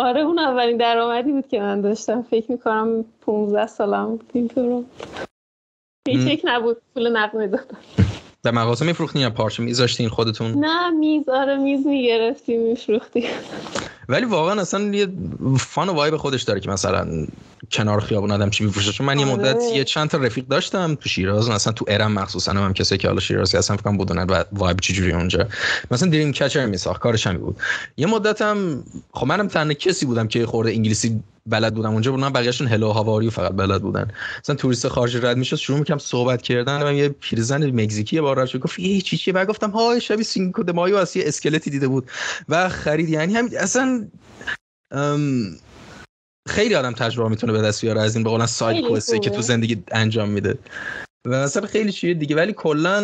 آره اون اولین درآمدی بود که من داشتم. فکر می‌کنم 15 سالم بود اینطور هیچ نبود پول نقد می‌دادم. در مغازه میفروختین یا پارچه میذاشتین خودتون؟ نه میز آره میز می‌گرفتیم میفروختیم. ولی واقعا اصلا یه فان و وایب خودش داره که مثلا کنار خیابون آدم چی میفروشه. چون من یه مدت آره. یه چند تا رفیق داشتم تو شیراز مثلا تو ارم مخصوصا هم کسی که حالا شیرازی هستن فکر کنم بودن و وایب چجوری اونجا. مثلا dream catcher میساخت کارش هم بود. یه مدتم خب منم تنها کسی بودم که خورده انگلیسی بلد بودم. اونجا بودن بقیه‌شون hello how are you فقط بلد بودن. مثلا توریست خارجی رد می‌شد شروع می‌کردم صحبت کردن. من یه پیرزن مکزیکی بار رد گفت یه چی چی؟ بعد گفتم های شبیه Cinco de Mayo از یه اسکلتی دیده بود. و خرید. یعنی هم اصلا خیلی آدم تجربه می‌تونه به دست بیاره از این به قولن side quest ه که تو زندگی انجام میده. و مثلا خیلی چیه دیگه. ولی کلا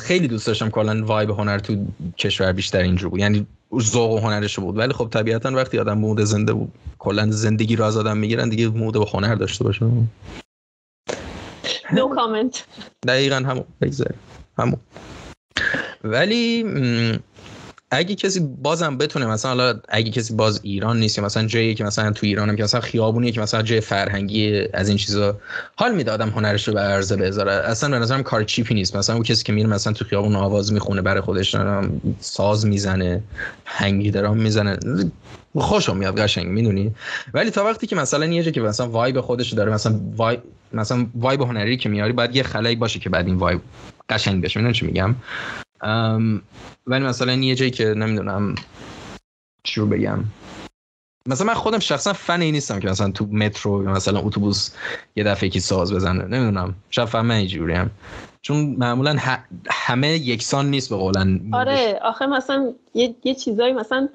خیلی دوست داشتم کلا وایب هنر تو کشور بیشتر اینجور بود. یعنی ذوق و هنرش بود. ولی خب طبیعتا وقتی آدم مود زنده بود کلا زندگی رو از آدم می‌گیرن دیگه مود به هنر داشته باشه نو کامنت دقیقا همون بگذاریم همون. ولی اگه کسی بازم بتونه مثلا حالا اگه کسی باز ایران نیست مثلا جایی که مثلا تو ایرانم که مثلا خیابونیه که مثلا جای فرهنگی از این چیزا حال میده آدم هنرش رو به عرضه بذاره. اصلا به نظرم کار چیپی نیست. مثلا اون کسی که میره مثلا تو خیابون آواز می‌خونه برای خودش ساز می‌زنه هنگی درام می‌زنه. خوشم میاد قشنگ می‌دونی؟ ولی تا وقتی که مثلا یه که مثلا وایب خودش داره مثلا وای مثلا وایب هنری که میاری باید یه خلایی باشه که بعد این وایب قشنگ بشه. می‌دونی چی میگم؟ ولی مثلا یه جایی که نمی‌دونم چی رو بگم. مثلا من خودم شخصا فن این نیستم که مثلا تو مترو یا مثلا اتوبوس یه دفعه کی ساز بزنه. نمی‌دونم. شاید فهم من اینجوری هم چون معمولا همه یکسان نیست به قولن. آره آخه مثلا یه, یه چیزایی مثلا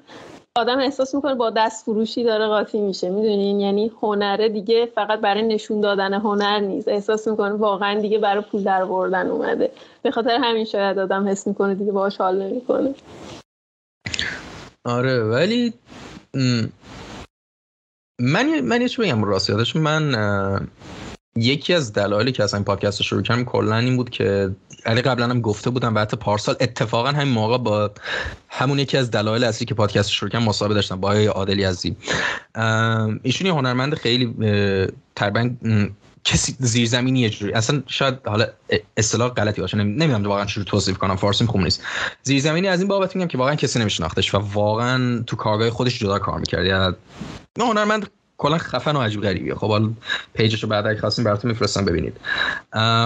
آدم احساس می‌کنه با دست فروشی داره قاطی میشه می‌دونین یعنی هنره دیگه فقط برای نشون دادن هنر نیست. احساس می‌کنه واقعا دیگه برای پول در بردن اومده. به خاطر همین شاید آدم حس می‌کنه دیگه باهاش حال نمی‌کنه. آره ولی من من یه بگم راست من یکی از دلایلی که اصلا این پادکست رو شروع کردم کلا این بود که علی قبلا هم گفته بودم حتی پارسال اتفاقا همین موقع با همون یکی از دلایل اصلی که پادکست شروع کردم مصاحبه داشتم با عادلی عزیز ایشون یه هنرمند خیلی تقریبا کسی زیرزمینی یه جوری. اصلا شاید حالا اصطلاح غلطی باشه نمی‌دونم واقعا چجوری توصیف کنم فارسیم خوب نیست. زیرزمینی از این بابت میگم که واقعا کسی نمیشناختش و واقعا تو کارگاه خودش جدا کار می‌کرد. یا هنرمند کلا خفن و عجیب غریبیه. خب حالا پیجش رو بعد اگه خواستین براتون میفرستم ببینید.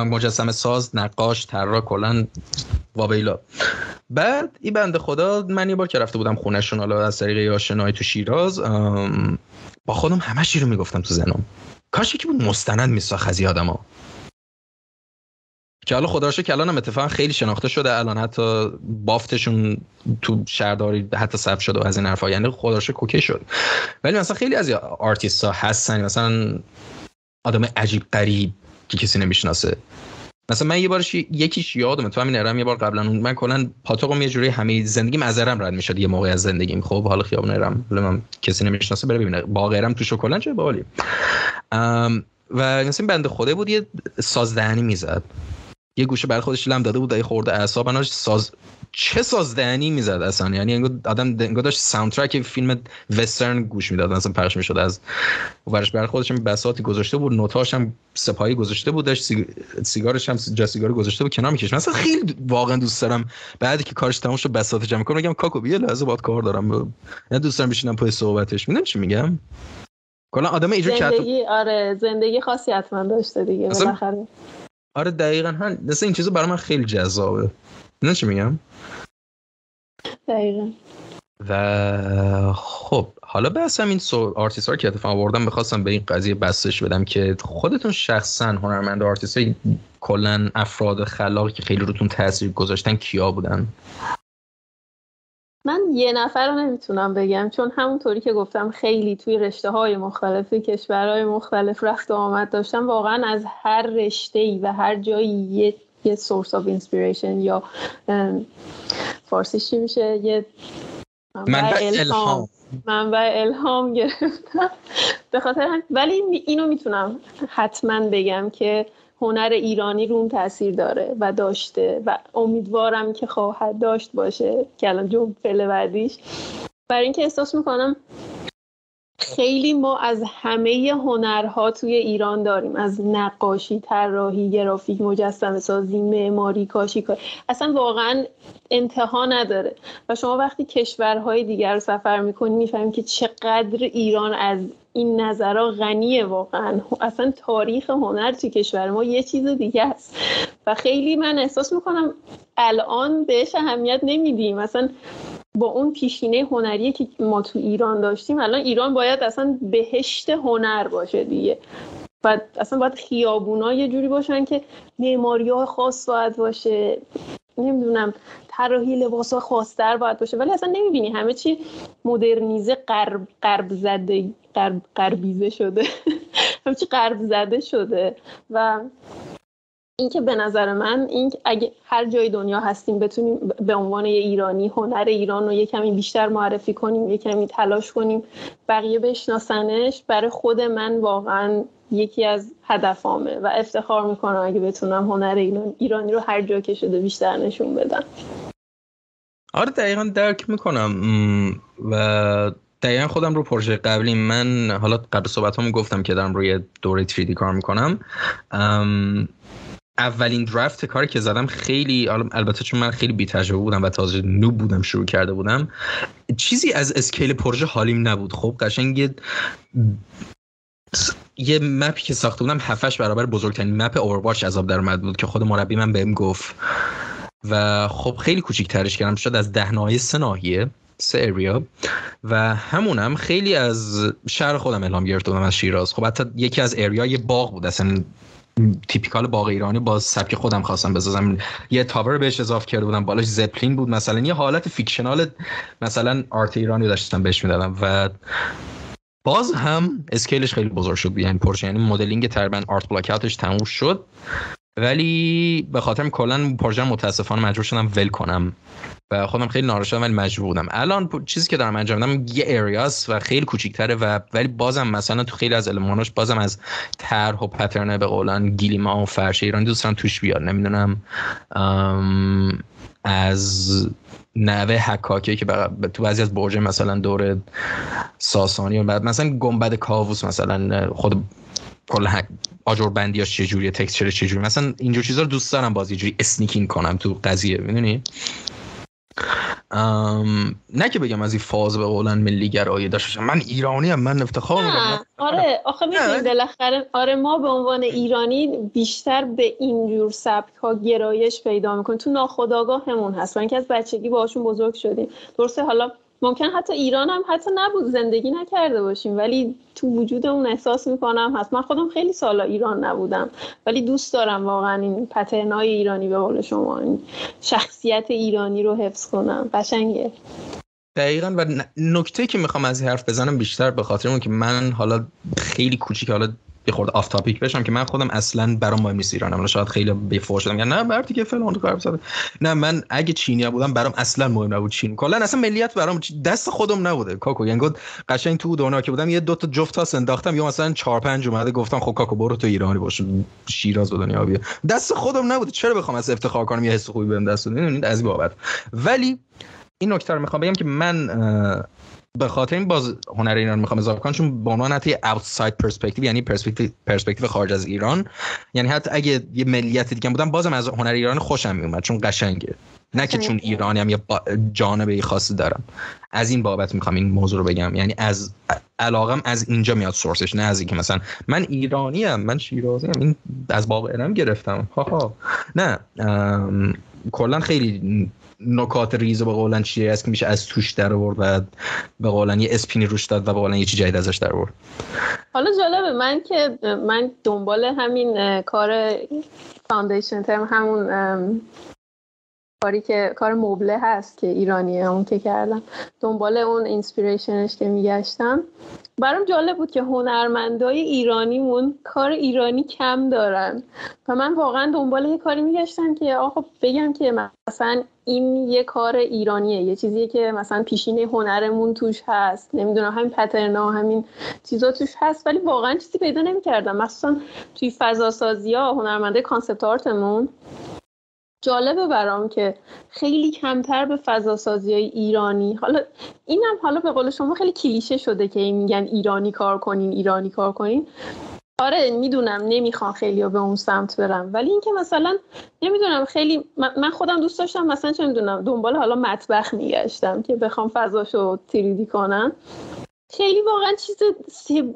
مجسمه ساز نقاش طراح کلا وابیلا. بعد این بنده خدا من یه بار که رفته بودم خونهشون حالا از طریق آشنایی تو شیراز با خودم همه رو می‌گفتم تو زنم کاش یکی بود مستند میساخت از آدما که حالا خدا هم اتفاقا خیلی شناخته شده الان حتی بافتشون تو شهرداری حتی ثبت شده و از این حرفا. یعنی خدا کوکه شد. ولی مثلا خیلی از آرتیست ها هستن مثلا آدم عجیب قریب که کسی نمی‌شناسه. مثلا من یه بارش یکیش یادم تو همین ارم یه بار قبلا من کلا پاتوقم یه جوری همه زندگیم از ارم رد می‌شد یه موقع از زندگیم. خب حالا خیابون ارم. من کسی نمی‌شناسه بره ببینه. باغ ارم تو شکلن چه بالی و مثلا بنده خوده بود یه سازدهنی می‌زد. یه گوشه برای خودش لم داده بود خورده اعصاب. ساز چه سازدهنی می‌زد اصلا؟ یعنی آدم انگار داشت soundtrack فیلم وسترن گوش می‌داد. مثلا پخش می‌شد از ورش برای خودش هم بساتی گذاشته بود نوتاش هم سپاهی گذاشته بود داشت سیگارش هم جا سیگار گذاشته بود کنار میکش مثلا خیلی واقعا دوست دارم. بعدی که کارش تموم شد بساط جمع کنم میگم کاکو بیا لحظه باید کار دارم. نه دوست دارم بشینم پای صحبتش. می‌دونم چی میگم؟ کلا آدم اینجوری زندگی آره زندگی خاصی حتما داشته دیگه بالاخره. آره دقیقا هم. مثل این چیزا برای من خیلی جذابه. نه چی میگم؟ دقیقا. و خب حالا بس همین آرتیست ها که اتفاق آوردم بخواستم به این قضیه بسش بدم که خودتون شخصا هنرمند آرتیست های کلا افراد خلاقی که خیلی روتون تاثیر گذاشتن کیا بودن؟ من یه نفر رو نمی‌تونم بگم چون همونطوری که گفتم خیلی توی رشته های مختلف کشورهای مختلف رفت و آمد داشتم واقعا از هر رشته ای و هر جایی یه یه source of inspiration یا فارسی چی میشه؟ یه منبع الهام. منبع الهام گرفتم. به خاطر ولی اینو می‌تونم حتما بگم که هنر ایرانی روم تاثیر داره و داشته و امیدوارم که خواهد داشت باشه که الان جمله بعدیش. برای اینکه احساس می‌کنم خیلی ما از همه هنرها توی ایران داریم. از نقاشی طراحی گرافیک مجسمه سازی معماری کاشی اصلا واقعا انتها نداره. و شما وقتی کشورهای دیگر رو سفر می‌کنید می‌فهمید که چقدر ایران از این نظرها غنیه واقعا. اصلا تاریخ هنر توی کشور ما یه چیز دیگه است. و خیلی من احساس می‌کنم الان بهش اهمیت نمیدیم. مثلا با اون پیشینه هنری که ما تو ایران داشتیم الان ایران باید اصلا بهشت هنر باشه دیگه. و اصلا باید خیابونا یه جوری باشن که معماری خاص باید باشه. نمی‌دونم طراحی لباس ها خاصتر باید باشه. ولی اصلا نمی‌بینی همه چی مدرنیزه قرب, قرب زده قربیزه شده. (laughs) همه چی قرب زده شده. و اینکه به نظر من این اگه هر جای دنیا هستیم بتونیم به عنوان یه ایرانی هنر ایران رو یه بیشتر معرفی کنیم یه تلاش کنیم بقیه بشناسنش برای خود من واقعا یکی از هدفامه. و افتخار می‌کنم اگه بتونم هنر ایران ایرانی رو هر جا که شده بیشتر نشون بدم. آره دقیقا درک می‌کنم. و دقیقا خودم رو پروژه قبلی من حالا قبل صحبت هم گفتم که دارم روی دوره 3D کار می‌کنم. اولین درفت کاری که زدم خیلی البته چون من خیلی بی تجربه بودم و تازه نوب بودم شروع کرده بودم چیزی از اسکیل پروژه حالیم نبود. خب قشنگ یه یه مپی که ساخته بودم هفتش برابر بزرگترین مپ اوورواچ عذاب در اومد بود که خود مربی من بهم گفت. و خب خیلی کوچیک ترش کردم شد از ده ناحیه سه ناحیه. اریا و همونم خیلی از شهر خودم الهام گرفته بودم از شیراز. خب حتی یکی از اریا یه باغ بود. اصلا typical باغ ایرانی با سبک خودم خواستم بسازم. یه tower بهش اضافه کرده بودم. بالاش زپلین بود مثلا. یه حالت fictional مثلا art ایرانی داشتم بهش می‌دادم. و باز هم scale ش خیلی بزرگ شد. یعنی پرش یعنی مدلینگ تقریبا art blockout ش تموم شد. ولی به خاطر کلا پروژه متاسفانه مجبور شدم ول کنم. و خودم خیلی ناراحت شدم ولی مجبور بودم. الان چیزی که دارم انجام میدم یه area س و خیلی کوچیک‌تره و ولی بازم مثلا تو خیلی از الماناش بازم از طرح و پترن به قولن گیلیما و فرش ایرانی دوست دارم توش بیاد. نمی‌دونم از نوه حکاکی که تو بعضی از برج مثلا دور ساسانی و بعد مثلا گنبد کاووس مثلا خود کل آجر بندیاش چجوریه تکسچر چجوری مثلا اینجور چیزا رو دوست دارم باز یه جوری اسنیکینگ کنم تو قضیه. می‌دونی؟ نه که بگم از این فاز به قولن ملی گرایی داشته من ایرانی هم من افتخار می‌کنم آره آخه می‌دونی بالاخره آره ما به عنوان ایرانی بیشتر به اینجور سبک ها گرایش پیدا می‌کنیم. تو ناخداگاهمون هست. من که از بچگی باشون بزرگ شدیم. درسته حالا ممکن حتی ایران هم حتی نبود زندگی نکرده باشیم. ولی تو وجودمون احساس می‌کنم هست. من خودم خیلی سالا ایران نبودم. ولی دوست دارم واقعا این پترنای ایرانی به قول شما این شخصیت ایرانی رو حفظ کنم. قشنگه. دقیقا. و نکته که می‌خوام از حرف بزنم بیشتر به خاطر اون که من حالا خیلی کوچیک حالا یه خورده آف تاپیک بشم که من خودم اصلا برام مهم نیست ایرانم. شاید خیلی به فور شدم نه برتی که فلان کار بساده نه من اگه چینی بودم برام اصلا مهم نبود چین. کلا اصلا ملیت برام دست خودم نبوده. کاکو یعنی قشنگ تو دنیا که بودم یه دو تا جفت ها انداختم یا مثلا 4 5 اومده گفتم خب کاکو برو تو ایرانی باش. شیراز به دنیا بیا. دست خودم نبوده. چرا بخوام از افتخار کنم یه حس خوبی بهم دست بده از بابت. ولی این نکته رو می‌خوام بگم که من به خاطر این باز هنر ایران می‌خوام اضافه کنم چون به عنوان حتی اوتساید پرسپکتیو یعنی پرسپکتیو خارج از ایران یعنی حتی اگه یه ملیت دیگه بودم بازم از هنر ایران خوشم میومد چون قشنگه. نه که چون ایرانی هم یه جانبه خاصی دارم. از این بابت می‌خوام این موضوع رو بگم. یعنی از علاقم از اینجا میاد سورسش نه از اینکه مثلا من ایرانی ام من شیرازی ام این از باغ ارم گرفتم. ها ها. نه کلا خیلی نکات ریز به قولن چیزی هست که میشه از توش در آورد و به قولن یه spin ی روش داد و به قولن یه چیز جدید ازش در آورد. حالا جالبه من که من دنبال همین کار foundation term همون کاری که کار مبله هست که ایرانیه اون که کردم. دنبال اون inspiration ش که میگشتم. برام جالب بود که هنرمندای ایرانیمون کار ایرانی کم دارن. و من واقعا دنبال یه کاری میگشتم که آقا بگم که مثلا این یه کار ایرانیه. یه چیزیه که مثلا پیشین هنرمون توش هست. نمی‌دونم همین پترنا همین چیزا توش هست. ولی واقعا چیزی پیدا نمی‌کردم. مخصوصا توی فضا سازی ها هنرمنده کانسپت آرتمون جالبه برام که خیلی کمتر به فضا سازی های ایرانی حالا اینم حالا به قول شما خیلی کلیشه شده که میگن ایرانی کار کنین ایرانی کار کنین. آره می‌دونم نمی‌خوام خیلی به اون سمت برم. ولی اینکه مثلا نمی‌دونم خیلی من خودم دوست داشتم مثلا چه می‌دونم دنبال حالا مطبخ میگشتم که بخوام فضاشو 3D کنم. خیلی واقعا چیز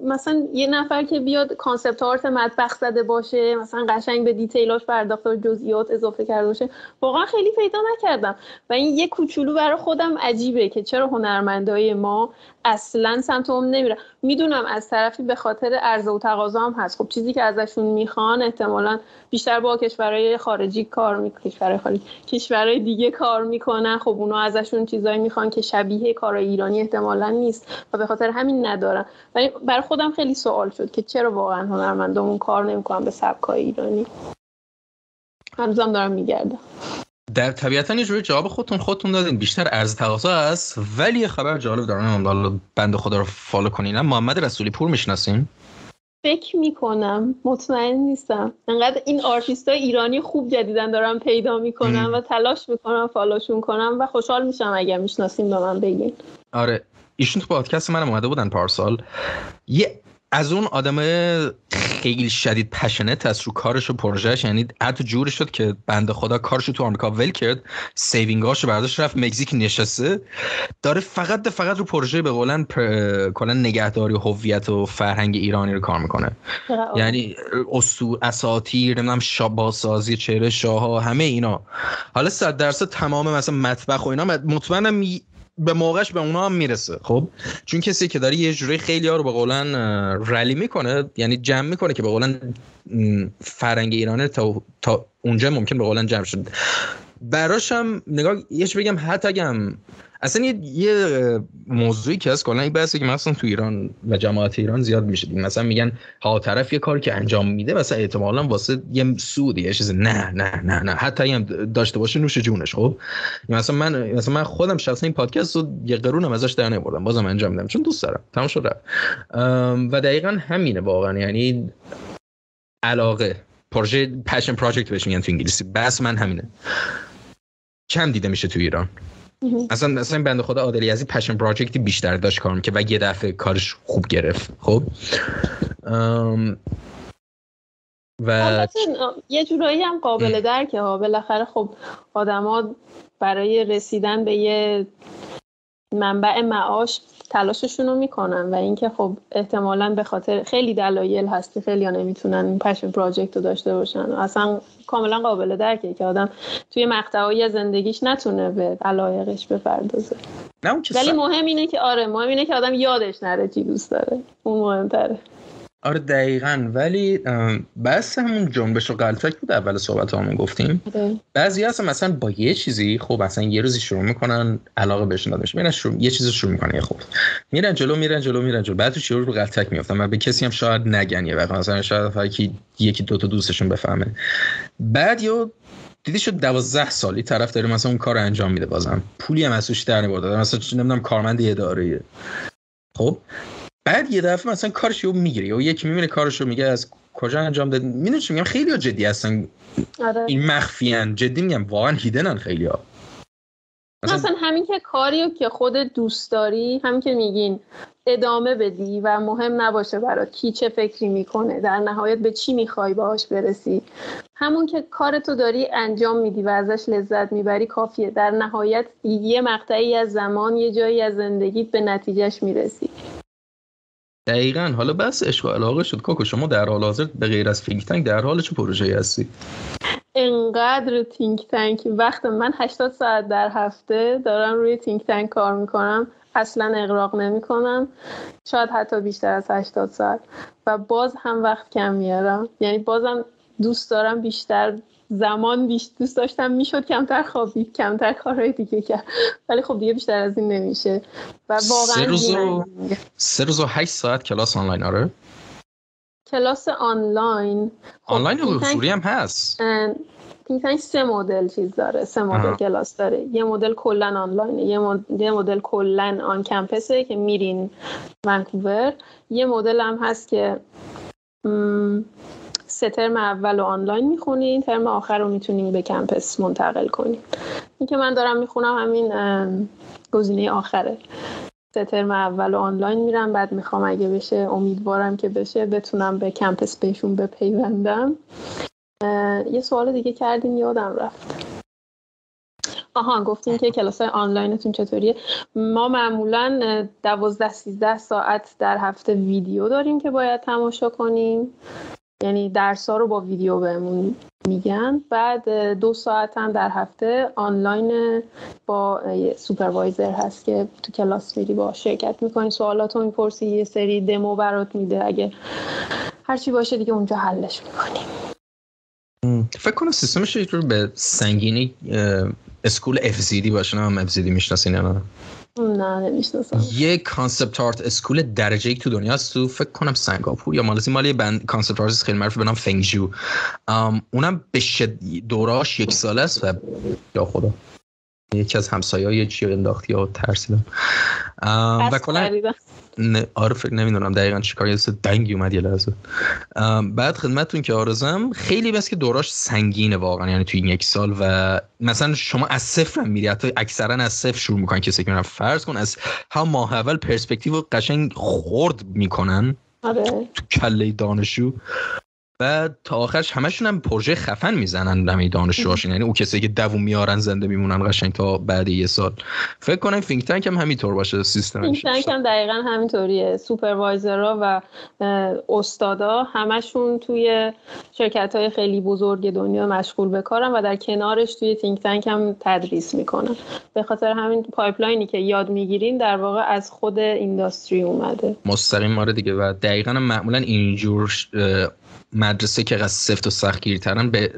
مثلا یه نفر که بیاد concept art مطبخ زده باشه مثلا قشنگ به detail اش پرداخته و جزئیات اضافه کرده باشه واقعا خیلی پیدا نکردم. و این یه کوچولو برای خودم عجیبه که چرا هنرمندای ما اصلا سمت اون نمیره می‌دونم از طرفی به خاطر عرضه و تقاضا هم هست. خب چیزی که ازشون می‌خوان احتمالا بیشتر با کشورهای خارجی کار می کشورهای خارجی کشورهای دیگه کار می‌کنن. خب اونا ازشون چیزایی می‌خوان که شبیه کار ایرانی احتمالا نیست و به خاطر همین ندارن. ولی برای خودم خیلی سوال شد که چرا واقعا هنرمندامون کار نمی‌کنن به سبکای ایرانی؟ هنوزم دارم میگردم. در طبیعتا یه جوری جواب خودتون خودتون دادین. بیشتر ارز تقاضا است. ولی یه خبر جالب دارم حالا بند خدا رو فالو کنین محمد رسولی پور می‌شناسین؟ فکر می‌کنم. مطمئن نیستم. انقدر این آرتیست ایرانی خوب جدیدن دارم پیدا می‌کنم و تلاش می‌کنم follow شون کنم و خوشحال میشم اگر می‌شناسین به من بگین. آره. ایشون تو پادکست من اومده بودن پارسال. یه از اون آدم خیلی شدید passionate از رو کارش و پروژهش یعنی حتی جوری شد که بنده خدا کارش تو آمریکا ول کرد saving اش رو برداشت رفت مکزیک نشسته. داره فقط فقط رو پروژه به قولن کلا نگهداری و هویت و فرهنگ ایرانی رو کار می‌کنه. یعنی اسطور اساطیر نمی‌دونم شاباسازی چهره شاه همه اینا. حالا صد درصد تمام مثلا مطبخ و اینا مطمئنم به موقعش به اونا هم می‌رسه. خب؟ چون کسی که داره یه جوری خیلی ها رو به قولن رلی می‌کنه یعنی جمع می‌کنه که به قولن فرنگ ایرانه تا, تا اونجا ممکن به قولن جمع شد. براش هم نگاه یه بگم حتی اگم اصلا یه, یه موضوعی که هست کلا این بحثی که مثلا تو ایران و جماعت ایران زیاد میشه مثلا میگن ها طرف یه کاری که انجام میده مثلا احتمالا واسه یه سودی یه چیز نه نه نه نه. حتی هم داشته باشه نوش جونش. خب؟ مثلا من مثلا من خودم شخصا این پادکست رو یه قرونم ازش در نمیبردم بازم انجام میدم چون دوست دارم. تمام شد و دقیقا همینه واقعا. یعنی علاقه پروژه پشن پراجکت بهش میگن تو انگلیسی. بس من همینه. کم دیده میشه تو ایران؟ اصلا اصلا بنده خدا عادلی از این پشن پراجکتی بیشتر داشت کار که و یه دفعه کارش خوب گرفت. خب؟ و یه جورایی هم قابل درکه ها. بالاخره خب آدما برای رسیدن به یه منبع معاش تلاششون رو می‌کنن و اینکه خب احتمالا به خاطر خیلی دلایل هست که خیلی ها نمی‌تونن این پشن پراجکت رو داشته باشن اصلا کاملا قابل درکه که آدم توی مقطعی زندگیش نتونه به علایقش بپردازه. ولی مهم اینه که آره مهم اینه که آدم یادش نره چی دوست داره. اون مهمتره. آره دقیقا. ولی بس همون جنبش و غلطک بود اول صحبت همون گفتیم. آره. بعضی هستن مثلا با یه چیزی خب مثلا یه روزی شروع می‌کنن علاقه بهشون دادش میرن شروع یه چیزی شروع می‌کنن یه خوب میرن جلو میرن جلو میرن جلو. بعد تو شروع رو غلطک میافتن. و به کسی هم شاید نگن یه وقت. مثلا شاید یکی یکی دو تا دوستشون بفهمه. بعد یه دیدی شد دوازده سالی طرف داره مثلا اون کار انجام میده بازم. پولی هم ازش در نمیبرده مثلا نمی‌دونم کارمند اداره خب؟ بعد یه دفعه مثلا کارش رو می‌گیره یا یکی می‌بینه کارش رو میگه از کجا انجام داد. می‌دونی میگم؟ خیلی جدی هستن. آره. این مخفیان جدی میگم واقعا هیدنن خیلی ها مثلا همین که کاری که خود دوست داری همین که میگین ادامه بدی و مهم نباشه برات کی چه فکری می‌کنه در نهایت به چی می‌خوای باهاش برسی. همون که کارتو داری انجام میدی و ازش لذت می‌بری کافیه. در نهایت یه مقطعی از زمان یه جایی از زندگیت به نتیجهش می‌رسی. دقیقا. حالا بس عشق علاقه شد. کاکو شما در حال حاضر به غیر از Think Tank در حال چه پروژه هستی؟ انقدر Think Tank وقت من 80 ساعت در هفته دارم روی Think Tank کار می‌کنم. اصلا اقراق نمی کنم شاید حتی بیشتر از 80 ساعت. و باز هم وقت کم میارم. یعنی بازم دوست دارم بیشتر زمان بیش دوست داشتم می‌شد کمتر خوابید کمتر کارهای دیگه کرد. ولی خب دیگه بیشتر از این نمیشه. و واقعا سه روز و سه روز و هشت ساعت کلاس آنلاین آره؟ کلاس آنلاین. خب آنلاین حضوری هم هست. تینک سه مدل چیز داره سه مدل کلاس داره. یه مدل کلا آنلاینه یه مدل, یه مدل کلا آن کمپسه که میرین ونکوور. یه مدل هم هست که سه ترم اول و آنلاین می‌خونین ترم آخر رو می‌تونین به کمپس منتقل کنین. این که من دارم می‌خونم همین گزینه آخره. سه ترم اول و آنلاین میرم بعد می‌خوام اگه بشه امیدوارم که بشه بتونم به کمپس بهشون بپیوندم. یه سوال دیگه کردین یادم رفت. آها گفتین که کلاس آنلاینتون چطوریه؟ ما معمولا دوازده سیزده ساعت در هفته ویدیو داریم که باید تماشا کنیم. یعنی درس ها رو با ویدیو بهمون میگن. بعد دو ساعت هم در هفته آنلاین با سوپروایزر هست که تو کلاس میری با شرکت می‌کنی سوالات رو می‌پرسی یه سری دمو برات میده. اگه هرچی باشه دیگه اونجا حلش می‌کنیم فکر کنم سیستمش رو به سنگینی اسکول افزیدی باشه. نه هم افزیدی می‌شناسین یا نه؟ نه نمی‌شناسم یه کانسپت آرت اسکول درجه یک تو دنیا است تو فکر کنم سنگاپور یا مالزی مالی بند کانسپت آرت خیلی معروف به نام فنگجو. اونم به شد دوراش یک ساله است و یا خدا. یکی از همسایه‌های چی انداختی یا ترسیدم. و کلا نه آره فکر نمی‌دونم دقیقا چیکار یه دنگی اومد یه لحظه. بعد خدمتتون که آرزم خیلی بس که دوراش سنگینه واقعا یعنی تو این یک سال و مثلا شما از صفر هم میری حتی اکثرا از صفر شروع می‌کنن کسی که فرض کن از هم ماه اول پرسپکتیو قشنگ خورد می‌کنن آره. تو کله دانشجو. و تا آخرش همشون هم پروژه خفن می‌زنن دمی دانشجوهاشون یعنی اون کسی که دووم میارن زنده میمونن قشنگ تا بعد یه سال. فکر کنم Think Tank هم همینطور باشه سیستم Think Tank هم دقیقا همینطوریه. supervisor ها و استادا همشون توی شرکت های خیلی بزرگ دنیا مشغول به کارن و در کنارش توی Think Tank هم تدریس می‌کنن. به خاطر همین پایپلاینی که یاد می‌گیرین در واقع از خود اینداستری اومده. مستقیم ماره دیگه و دقیقا معمولا اینجور مدرسه که از سفت و سختگیرترن به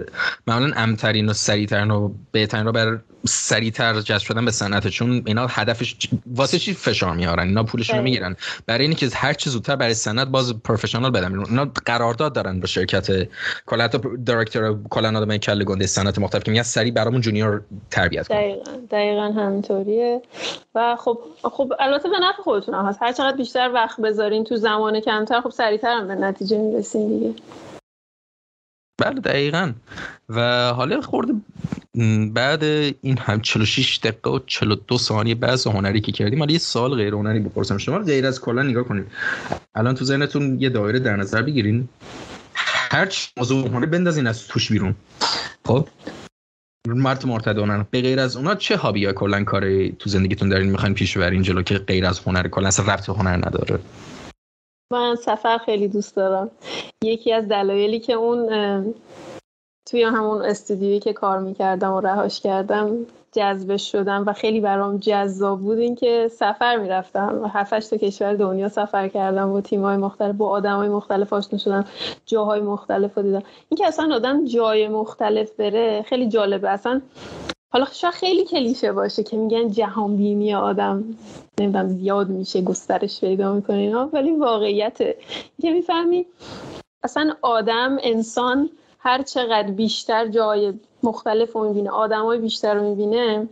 معمولا امترین و سریعترین و بهترین رو بر سریعتر جذب شدن به صنعت چون اینا هدفش واسه چی فشار میارن؟ اینا پولشون رو می‌گیرن. برای اینکه هر چه زودتر برای صنعت باز پروفشنال بدن. اینا قرارداد دارن با شرکت کلا حتی دایرکتور کلا آدم کله گنده صنعت مختلف که میگن سریع برامون جونیور تربیت کن دقیقاً دقیقاً همینطوریه. و خب خب البته به نفع خودتون هم هست. هر چقدر بیشتر وقت بذارین تو زمان کمتر خب سریعتر هم به نتیجه می‌رسین دیگه. بله دقیقا. و حالا خورده بعد این هم 46 دقیقه و 42 ثانیه بحث هنری که کردیم حالا یه سال غیر هنری بپرسم. شما غیر از کلا نگاه کنید. الان تو ذهنتون یه دایره در نظر بگیرین. هر موضوع هنری بندازین از توش بیرون. خب؟ مرد مرتدانن به غیر از اونا چه هابی یا کلا کار تو زندگیتون دارین می‌خواین پیش ببرین جلو که غیر از هنر کلا اصلا ربط هنر نداره؟ من سفر خیلی دوست دارم. یکی از دلایلی که اون توی همون استودیویی که کار می‌کردم و رهاش کردم جذبش شدم و خیلی برام جذاب بود این که سفر می‌رفتم. و هفتش تا کشور دنیا سفر کردم با تیمای مختلف با آدمای مختلف آشنا شدم جاهای مختلف رو دیدم. این که اصلا آدم جای مختلف بره خیلی جالبه. اصلا حالا شاید خیلی کلیشه باشه که میگن جهان بینی آدم نمی‌دونم زیاد میشه گسترش پیدا می‌کنه اینا ولی واقعیته. که می‌فهمی اصلا آدم انسان هر چقدر بیشتر جای مختلف رو می‌بینه آدم های بیشتر رو می‌بینه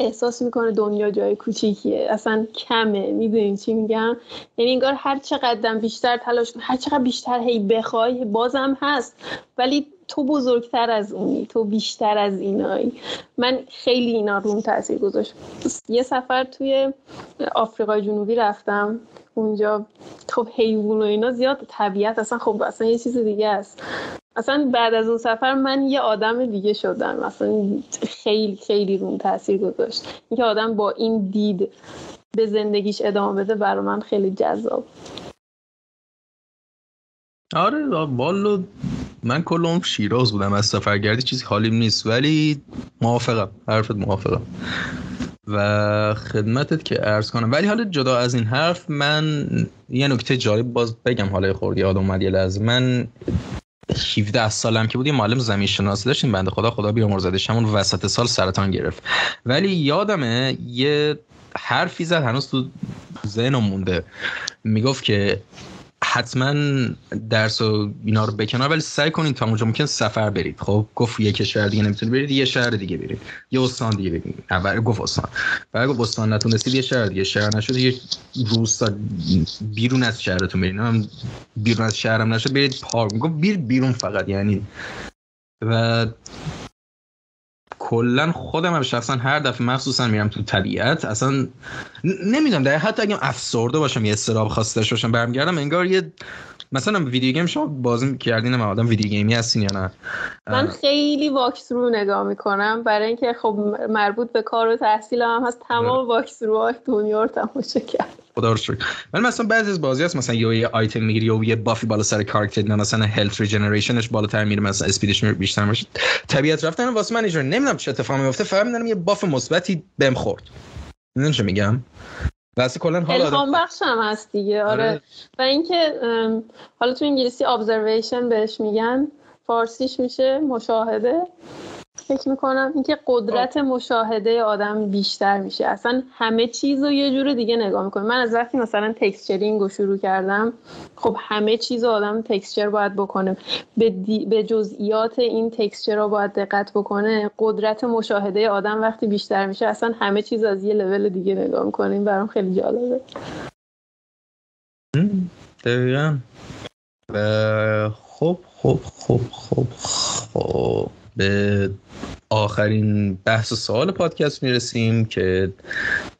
احساس می‌کنه دنیا جای کوچیکیه. اصلا کمه. می‌دونین چی میگم؟ یعنی انگار هر چقدر بیشتر تلاش کنی هر چقدر بیشتر هی بخوای بازم هست. ولی تو بزرگتر از اونی تو بیشتر از اینایی. من خیلی اینا روم تاثیر گذاشت. یه سفر توی آفریقای جنوبی رفتم. اونجا خب حیوان و اینا زیاد طبیعت اصلا خب اصلا یه چیز دیگه است. اصلا بعد از اون سفر من یه آدم دیگه شدم. اصلا خیلی خیلی روم تاثیر گذاشت. اینکه آدم با این دید به زندگیش ادامه بده برای من خیلی جذاب. آره والو من کلم شیراز بودم از سفرگردی چیزی حالیم نیست ولی موافقم حرفت موافقم. و خدمتت که ارز کنم. ولی حالا جدا از این حرف من یه نکته جالب باز بگم حالا خوردی آدم اومد یه من 17 سالم که بود یه معلم زمین شناسی داشتیم بنده خدا خدا بیامرزدش همون وسط سال سرطان گرفت. ولی یادمه یه حرفی زد هنوز تو ذهنم مونده. می‌گفت که حتما درس و اینا رو بکنار ولی سعی کنین تا اونجا ممکن سفر برید. خب گفت یه کشور دیگه نمی‌تونید برید یه شهر دیگه برید. یه استان دیگه برید. اول گفت استان. بعد گفت استان نتونستید یه شهر دیگه. شهر نشد یه روستا بیرون از شهرتون برید. هم بیرون از شهرم نشد برید پارک. گفت بیر بیرون فقط یعنی. و کلا خودم هم شخصا هر دفعه مخصوصا میرم تو طبیعت اصلا نمی‌دونم در حتی اگه افسرده باشم یه اضطراب داشته باشم برمیگردم انگار یه مثلا video game شما بازی کردین من آدم video game ی هستین یا نه؟ من خیلی walkthrough نگاه می‌کنم. برای اینکه خب مربوط به کار و تحصیل هم هست تمام walkthrough های دنیا رو تماشا کرد خدا رو شکر. ولی مثلا بعضی از بازی هست مثلا یه آیتم می‌گیری یا یه buff ی بالا سر کاراکتر مثلا health regeneration ش بالاتر میره مثلا speed ش میره بیشتر میشه. طبیعت رفتن واسه من اینجوری نمی‌دونم چه اتفاقی میفته فقط می‌دونم یه باف مثبتی بهم خورد. می‌دونی چه میگم؟ واسه کلا حال الهام بخش هم هست دیگه آره, آره. و اینکه حالا تو انگلیسی observation بهش میگن فارسیش میشه مشاهده. فکر می‌کنم اینکه قدرت مشاهده آدم بیشتر میشه. اصلا همه چیز رو یه جور دیگه نگاه می‌کنه من از وقتی مثلا تکسچرینگ رو شروع کردم خب همه چیز آدم تکسچر باید بکنه. به, به جزئیات این texture رو باید دقت بکنه. قدرت مشاهده آدم وقتی بیشتر میشه اصلا همه چیز از یه لول دیگه نگاه می‌کنه این برام خیلی جالبه. دقیقا. خب خب خب خب خب. به آخرین بحث و سوال پادکست می‌رسیم که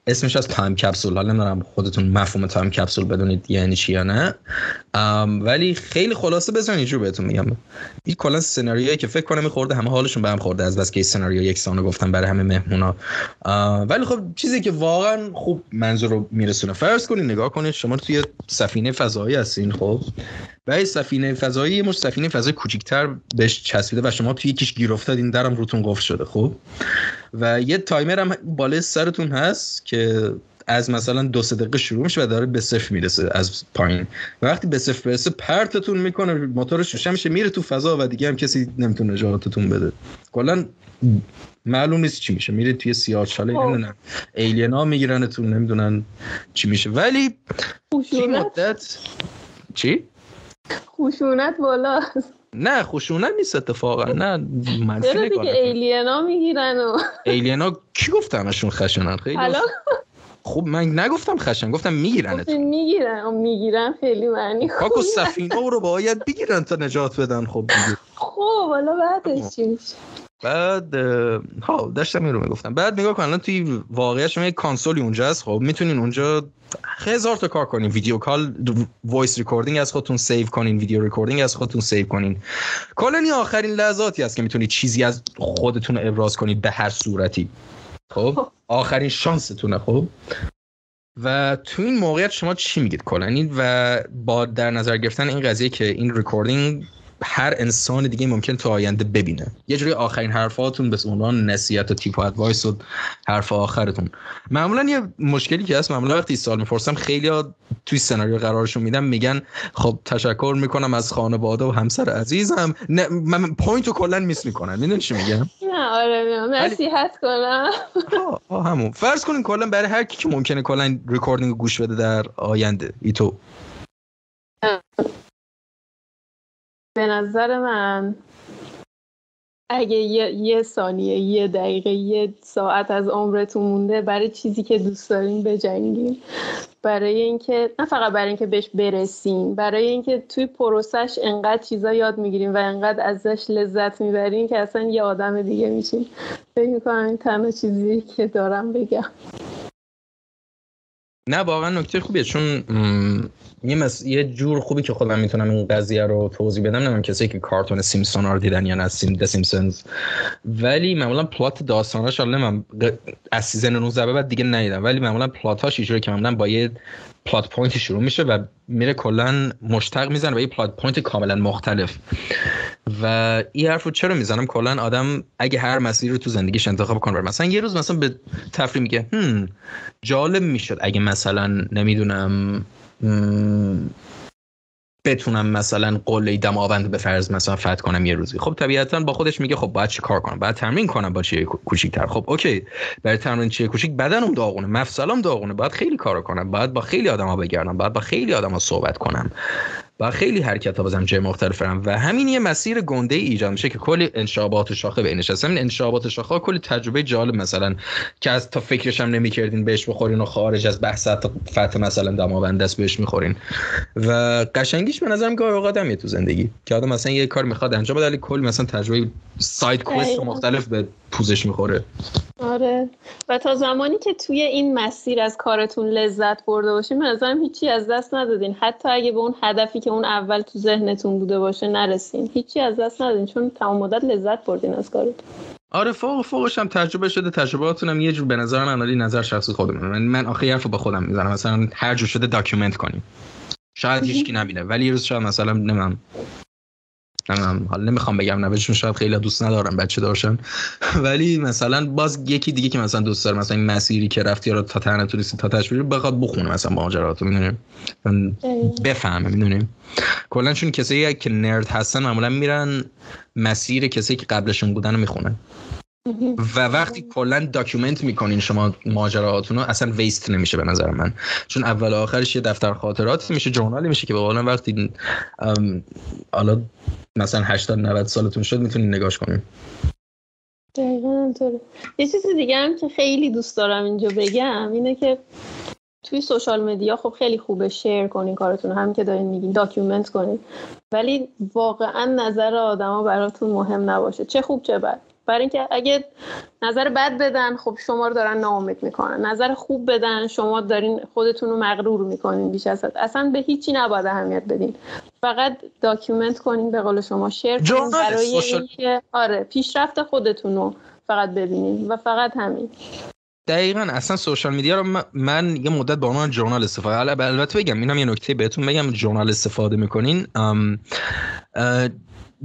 اسمش از time capsule حالا نمی‌دونم خودتون مفهوم time capsule بدونید یعنی چی یا نه. ولی خیلی خلاصه بزنید اینجور بهتون میگم. این کلا سناریویی که فکر کنم میخورده همه حالشون به هم خورده. از بس که سناریو یکسانه گفتم برای همه مهمونا. ولی خب چیزی که واقعا خوب منظور رو میرسونه. فرض کنید نگاه کنید شما توی سفینه فضایی هستین خب؟ و سفینه فضایی مش سفینه فضایی کوچیک‌تر بهش چسبیده و شما توی یکیش گیر افتادین درم روتون قفل شده خب؟ و یه تایمر هم بالای سرتون هست که از مثلا دو سه دقیقه شروع میشه و داره به صفر می‌رسه از پایین. و وقتی به صفر برسه پرتتون می‌کنه موتور شوشه میشه میره تو فضا و دیگه هم کسی نمی‌تونه نجاتتون بده. کلا معلوم نیست چی میشه. میره توی سیاه چاله نمی‌دونن ایلینا میگیرنتون نمی‌دونن چی میشه. ولی مدت؟ چی؟ خشونت بالاست. نه خشونت نیست اتفاقا نه منفی دیگه ایلینا می‌گیرن و alien ا کی گفت همشون خشنن خیلی خب من نگفتم خشن گفتم می‌گیرن می‌گیرن می‌گیرن خیلی معنی خوب سفینه رو باید بگیرن تا نجات بدن خب خب حالا بعدش چی میشه؟ بعد ها داشتم این رو می‌گفتم. بعد نگاه کن الان توی واقعیت شما یک کانسولی اونجا هست خب می‌تونین اونجا هزار تا کار کنین. video call voice recording از خودتون save کنین video recording از خودتون save کنین. کلا آخرین لحظاتی هست که می‌تونید چیزی از خودتون ابراز کنید به هر صورتی. خب. آخرین شانستونه خب و تو این موقعیت شما چی میگید کلا و با در نظر گرفتن این قضیه که این recording هر انسان دیگه ممکن تو آینده ببینه. یه جوری آخرین حرفاتون به عنوان نصیحت و tip و advice و حرف آخرتون. معمولا یه مشکلی که هست معمولا وقتی سوال می‌پرسم خیلی ها توی سناریو قرارشون میدم میگن خب تشکر می‌کنم از خانواده و همسر عزیزم. نه من point رو کلا miss می‌کنم. می‌دونی چی میگم؟ نه آره نصیحت کنم. همون. فرض کنین کلا برای هر کی که ممکنه کلا recording گوش بده در آینده ای به نظر من اگه یه, یه ثانیه یه دقیقه یه ساعت از عمرتون مونده برای چیزی که دوست دارین بجنگین. برای اینکه نه فقط برای اینکه بهش برسین برای اینکه توی پروسش انقدر چیزا یاد می‌گیریم و انقدر ازش لذت می‌برین که اصلا یه آدم دیگه میشین. فکر می‌کنم این تنها چیزی که دارم بگم. نه واقعا نکته خوبیه. چون یه, مس... یه جور خوبی که خودم می‌تونم این قضیه رو توضیح بدم نمیم کسی که کارتون سیمسون رو دیدن یا نه سیم سیمسونز ولی معمولا پلات داستاناش حالا نمیم از season 19 به بعد دیگه ندیدم. ولی معمولا plot اش اینجوری که معمولا با یه plot point شروع میشه و میره کلا مشتق می‌زنه و یه plot point کاملا مختلف. و این حرف چرا می‌زنم؟ کلا آدم اگه هر مسیری رو تو زندگیش انتخاب کنه مثلا یه روز مثلا به تفریح میگه هم جالب می‌شد اگه مثلا نمی‌دونم بتونم مثلا قله دماوند به فرض مثلا فتح کنم یه روزی. خب طبیعتا با خودش میگه خب باید چی کار کنم؟ باید تمرین کنم با چیز کوچیک‌تر. خب okay برای تمرین چیه کوچیک؟ بدنم داغونه مفصلم داغونه باید خیلی کار کنم باید با خیلی آدما بگردم باید با خیلی آدما صحبت کنم. و خیلی حرکت ها بزنم جای مختلف برم و همین یه مسیر گنده ای ایجاد میشه که کلی انشابات شاخه بینش هست همین انشابات شاخه کلی تجربه جالب مثلا که از تا فکرش هم نمی‌کردین بهش بخورین و خارج از بحث فتح مثلا دماوند است بهش می‌خورین. و قشنگیش به نظرم گاهی اوقات هم تو زندگی. که آدم مثلا یه کار می‌خواد انجام بده کلی مثلا تجربه side quest مختلف به پوستش می‌خوره. آره. و تا زمانی که توی این مسیر از کارتون لذت برده باشین به نظرم هیچی از دست ندادین. حتی اگه به اون هدفی که اون اول تو ذهنتون بوده باشه نرسین. هیچی از دست ندادین چون تمام مدت لذت بردین از کارتون آره فوق فوقش هم تجربه شده. تجربهاتونم یه جور به نظر من نظر شخصی خودم من من آخه حرفو با خودم می‌زنم. مثلا هر جور شده document کنیم شاید هیچکی نبینه ولی یه روز شاید مثلا نوه‌م حالا نمی‌خوام بگم نوشتون شاید خیلی دوست ندارم بچه داشتن. ولی مثلا باز یکی دیگه که مثلا دوست داره مثلا این مسیری که رفتی رو تا تنه توریستی تا تشبیه بخواد بخونه مثلا ماجراتو می‌دونیم بفهمه می‌دونیم کلا چون کسایی که نرد هستن معمولا میرن مسیر کسی که قبلشون بودن رو می‌خونن. و وقتی کلا داکیومنت می‌کنین شما ماجراهاتون رو اصلا ویست نمیشه به نظر من. چون اول آخرش یه دفتر خاطراتی میشه جورنالی میشه که به وقتی حالا مثلا 80 90 سالتون شد می‌تونین نگاش کنین دقیقا یه چیز دیگه هم که خیلی دوست دارم اینجا بگم اینه که توی social media خب خیلی خوبه share کنین کارتون همین که دارین میگین document کنین. ولی واقعا نظر آدما براتون مهم نباشه چه خوب چه بد. برای اینکه اگه نظر بد بدن خب شما رو دارن ناامید می‌کنن. نظر خوب بدن شما دارین خودتون رو مغرور می‌کنین بیش از اصلا به هیچی نباید اهمیت بدین. فقط document کنین به قول شما share کنین برای اینکه آره پیشرفت خودتون رو فقط ببینین و فقط همین. دقیقا اصلا social media رو من یه مدت با عنوان journal استفاده البته بگم اینم یه نکته بهتون بگم journal استفاده می‌کنین.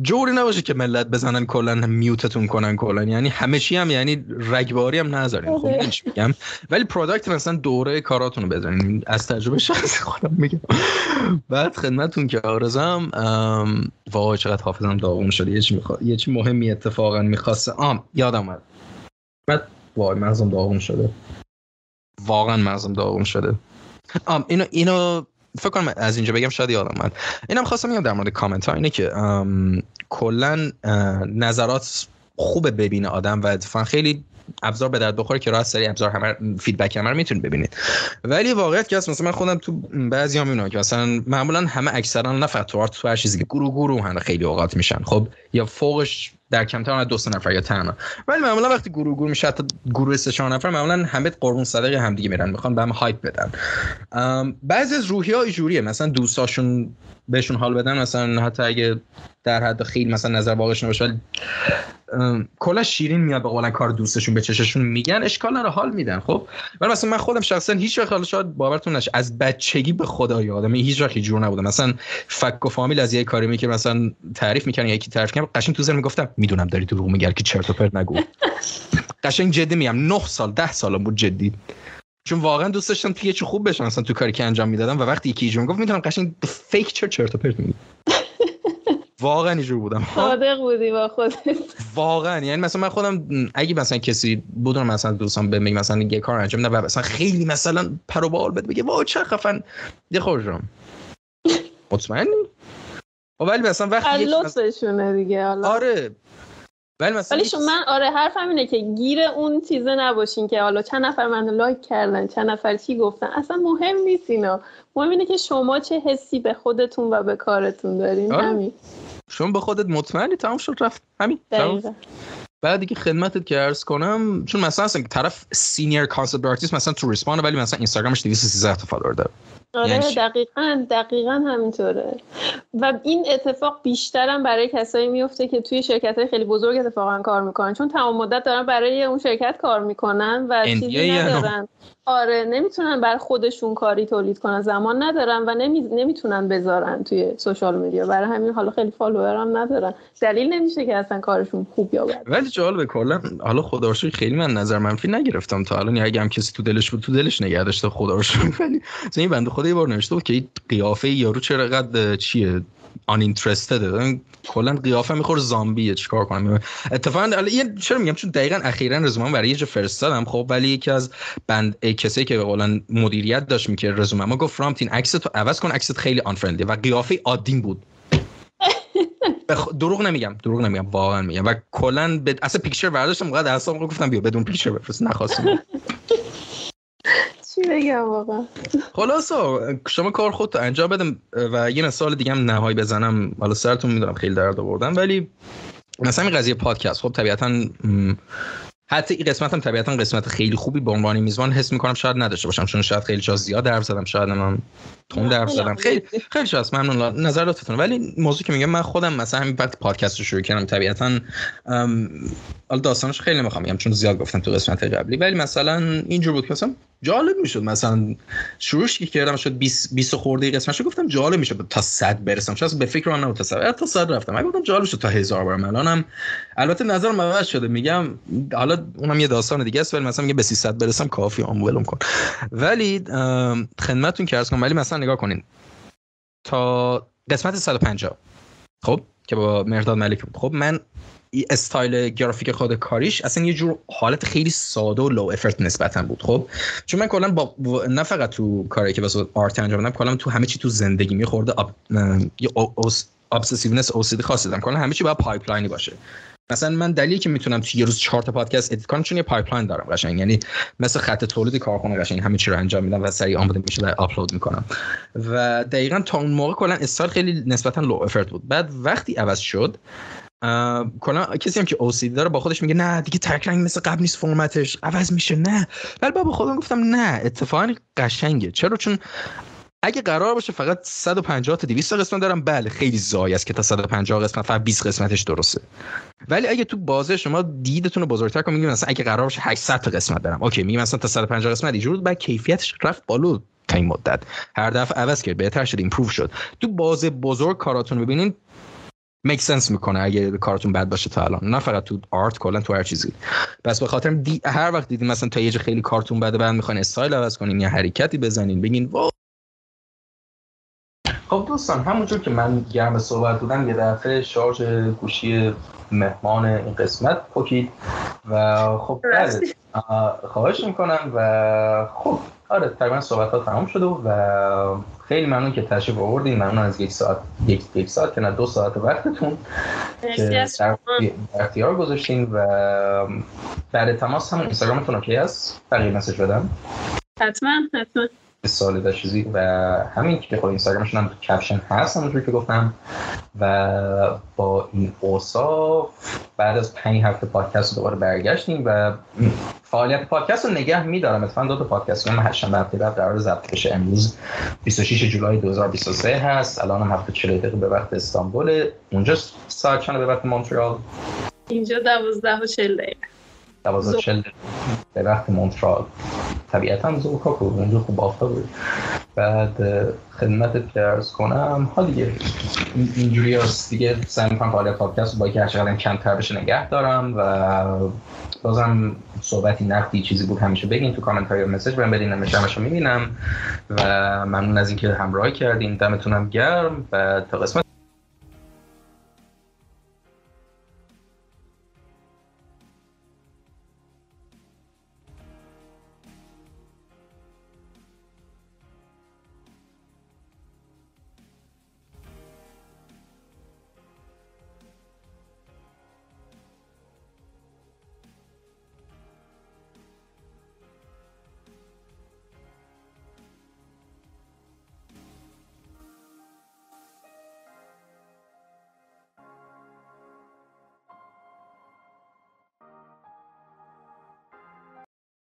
جوری نباشه که ملت بزنن کلا mute تون کنن کلا. یعنی همه چی هم یعنی رگباری هم نذارین. خب آره. میگم؟ ولی product مثلا دوره کاراتون رو بزنین. از تجربه شخصی خودم میگم. بعد خدمتتون که آرزم واقعا چقدر حافظم داغون شده. یه چی می‌خواد یه چی مهمی اتفاقا می‌خواسته. آم یادم اومد. بعد وای مغزم داغون شده. واقعا مغزم داغون شده. آم اینو اینو فکر کنم از اینجا بگم شاید یادم اومد. اینم خواستم میگم در مورد کامنت ها اینه که کلا نظرات خوب ببینه آدم و اتفاقا خیلی ابزار به درد بخوره که راست سری ابزار همه فیدبک همه رو می‌تونید ببینید. ولی واقعیت که مثلا من خودم تو بعضی هم که مثلا معمولا همه اکثرا نه فقط تو تو هر چیزی که گروه گروه هم خیلی اوقات میشن. خب یا فوقش در کمتر از دو سه نفر یا تنها. ولی معمولا وقتی گروه گروه میشه حتی گروه سه چهار نفر معمولا همه قربون صدقه همدیگه میرن. می‌خوان به هم هایپ بدن. بعضی از روحی ها جوریه مثلا دوستاشون بهشون حال بدن مثلا حتی اگه در حد خیلی مثلا نظر واقعش نباشه ولی کلا شیرین میاد به قولن کار دوستشون به چششون میگن اشکال نره حال میدن خب؟ ولی مثلا من خودم شخصا هیچ وقت شاید باورتون نشه از بچگی به خدا یادم هیچ وقت جور نبودم. مثلا فک و فامیل از یه کاری می که مثلا تعریف می‌کنن یکی تعریف کنه قشنگ تو زن می‌گفتم می‌دونم داری دروغ میگی که چرت و پرت نگو. (laughs) قشنگ جدی میام 9 سال 10 سالم بود جدی. چون واقعا دوست داشتم چه خوب بشم مثلا تو کاری که انجام می‌دادم. و وقتی یکی اینجوری گفت می‌دونم قشنگ فیک چرت چرت و پرت میگی؟ (laughs) واقعا اینجور بودم. صادق بودی با خودت. واقعا یعنی مثلا من خودم اگه مثلا کسی بودم مثلا دوستان به مثلا یه کار انجام نه مثلا خیلی مثلا پر بال بده بگه وای چه خفن. یه خوشم (laughs) مطمئنی؟ ولی مثلا وقتی لطفشونه دیگه آره. ولی مثلا ولی شما من آره حرفم اینه که گیر اون چیزه نباشین که حالا چند نفر منو لایک کردن چند نفر چی گفتن. اصلا مهم نیست اینا. مهم اینه که شما چه حسی به خودتون و به کارتون دارین. آره. همین. شما به خودت مطمئنی؟ تمام شد رفت. همین. بعد دیگه خدمتت که عرض کنم چون مثلا اصلا طرف senior concept artist مثلا تو Respawn ولی مثلا اینستاگرامش 213 تا فالوور داره. آره یعنی دقیقا دقیقا همینطوره. و این اتفاق بیشترم برای کسایی میفته که توی شرکت های خیلی بزرگ اتفاقا کار می‌کنن چون تمام مدت دارن برای اون شرکت کار می‌کنن و چیزی ندارن. آره نمی‌تونن بر خودشون کاری تولید کنن. زمان ندارن و نمی... نمی‌تونن بذارن توی social media. برای همین حالا خیلی فالوور هم ندارن. دلیل نمیشه که اصلا کارشون خوب یا بد. ولی جالبه کلا حالا خدا خیلی من نظر منفی نگرفتم تا الان. اگه هم کسی تو دلش بود تو دلش نگه داشته خدا (laughs) ولی این بنده خود یه بار نوشته بود که قیافه یارو چرا قد چیه؟ آن اینترستد کلا قیافه می‌خوره زامبیه چیکار کنم؟ اتفاقا یه چرا میگم؟ چون دقیقا اخیرا رزومم برای یه جا فرستادم خب ولی یکی از بند کسی که قولا مدیریت داشت می‌کرد رزومه ما گفت فرامتین عکس تو عوض کن عکست خیلی آن و قیافه عادیم بود. (laughs) بخ... دروغ نمیگم دروغ نمیگم واقعا میگم. و کلا به اصلا پیکچر برداشتم قد اصلا گفتم بیا بدون پیکچر بفرست نخواستم. (laughs) چی بگم واقعا؟ خلاصا شما کار خودت انجام بدم و یه مثال دیگه هم نهایی بزنم. حالا سرتون می‌دونم خیلی درد آوردم ولی مثلا این قضیه پادکست. خب طبیعتا حتی این قسمت هم طبیعتا قسمت خیلی خوبی به عنوان میزبان حس می‌کنم شاید نداشته باشم چون شاید خیلی جا زیاد حرف زدم شاید من تون حرف زدم. خیلی خیلی شاید ممنون. نظراتتون ولی موضوع که میگم من خودم مثلا همین وقت پادکست رو شروع کردم طبیعتا حالا داستانش خیلی نمی‌خوام میگم چون زیاد گفتم تو قسمت قبلی. ولی مثلا اینجور بود که مثلا جالب می‌شد. مثلا شروعش که کردم شد 20 20 خورده قسمتش گفتم جالب می‌شد. تا 100 برسم. چون به فکر من نبود تا تا 100 رفتم. من گفتم جالب شد تا 1000 برم الانم البته نظرم عوض شده. میگم حالا اونم یه داستان دیگه است ولی مثلا میگه به 300 برسم کافی آمولم کن. ولی خدمتتون که کنم. ولی مثلا نگاه کنین. تا قسمت 150 خب؟ که با مرداد ملک بود. خب من استایل گرافیک خود کاریش اصلا یه جور حالت خیلی ساده و low effort نسبتا بود خب؟ چون من کلا با نه فقط تو کاری که واسه art انجام دادم کلا تو همه چی تو زندگی یه خورده ob... یه obsession OCD ی خاصی دارم کلا همه چی باید pipeline ی باشه. مثلا من دلیلی که می‌تونم تو یه روز چهار تا پادکست edit کنم چون یه pipeline دارم قشنگ. یعنی مثل خط تولید کارخونه قشنگ همه چی رو انجام میدم و سریع آماده میشه و آپلود می‌کنم. و دقیقا تا اون موقع کلا استایل خیلی نسبتا لو افرت بود. بعد وقتی عوض شد کلا کسی هم که اوسیدی داره با خودش میگه نه دیگه تک رنگ مثل قبل نیست فرمتش عوض میشه نه. ولی با خودم گفتم نه اتفاقا قشنگه. چرا؟ چون اگه قرار باشه فقط 150 تا 200 قسمت دارم بله خیلی زای است که تا 150 قسمت فقط 20 قسمتش درسته. ولی اگه تو بازه شما دیدتون رو بزرگتر کنید میگیم مثلا اگه قرار باشه 800 تا قسمت دارم. okay میگیم مثلا تا 150 قسمت اینجوری بعد کیفیتش رفت بالا تا این مدت. هر دفعه عوض کرد بهتر شد improve شد. تو بازه بزرگ کاراتون ببینین make sense می‌کنه اگه کارتون بد باشه تا الان. نه فقط تو art کلا تو هر چیزی. بس به خاطر دی... هر وقت دیدین مثلا تا یه خیلی کارتون بده بعد می‌خواین استایل عوض کنین یا حرکتی بزنین بگین خب دوستان همونجور که من گرم صحبت بودم یه دفعه شارژ گوشی مهمان این قسمت پکید و خب بله خواهش می‌کنم و خب آره تقریبا صحبت ها تمام شده و خیلی ممنون که تشریف آوردین. ممنون از یک ساعت یک, یک ساعت که نه دو ساعت وقتتون که اختیار گذاشتین و بعد تماس همون اینستاگرامتون اوکی هست بقیه مسج بدم. حتما حتما. سال چیزی و همین که خود اینستاگرامشون هم کپشن هست همونجور که گفتم و با این اوصاف بعد از پنج هفته پادکست دوباره برگشتیم و فعالیت پادکست رو نگه میدارم. اتفاقا دو تا پادکست هم هشتنبه هفته بعد قرار ضبط بشه. امروز 26 جولای 2023 هست. الان هم هفته 40 دقیقه به وقت استانبول اونجا ساعت چند به وقت مونترال؟ اینجا 12 و 40 دقیقه. 12 40 به وقت مونترال. طبیعتا زوکا بود اونجا خوب آفتاب بود. بعد خدمتت که ارز کنم. ها دیگه اینجوری هست. دیگه سعی می‌کنم فعالیت پادکست با که هرچقدر کمتر بشه نگه دارم و بازم صحبتی نقدی چیزی بود همیشه بگین تو کامنت های مسیج برم بدین نمیشه رو می‌بینم. و ممنون از اینکه همراهی کردین. دمتونم گرم و تا قسمت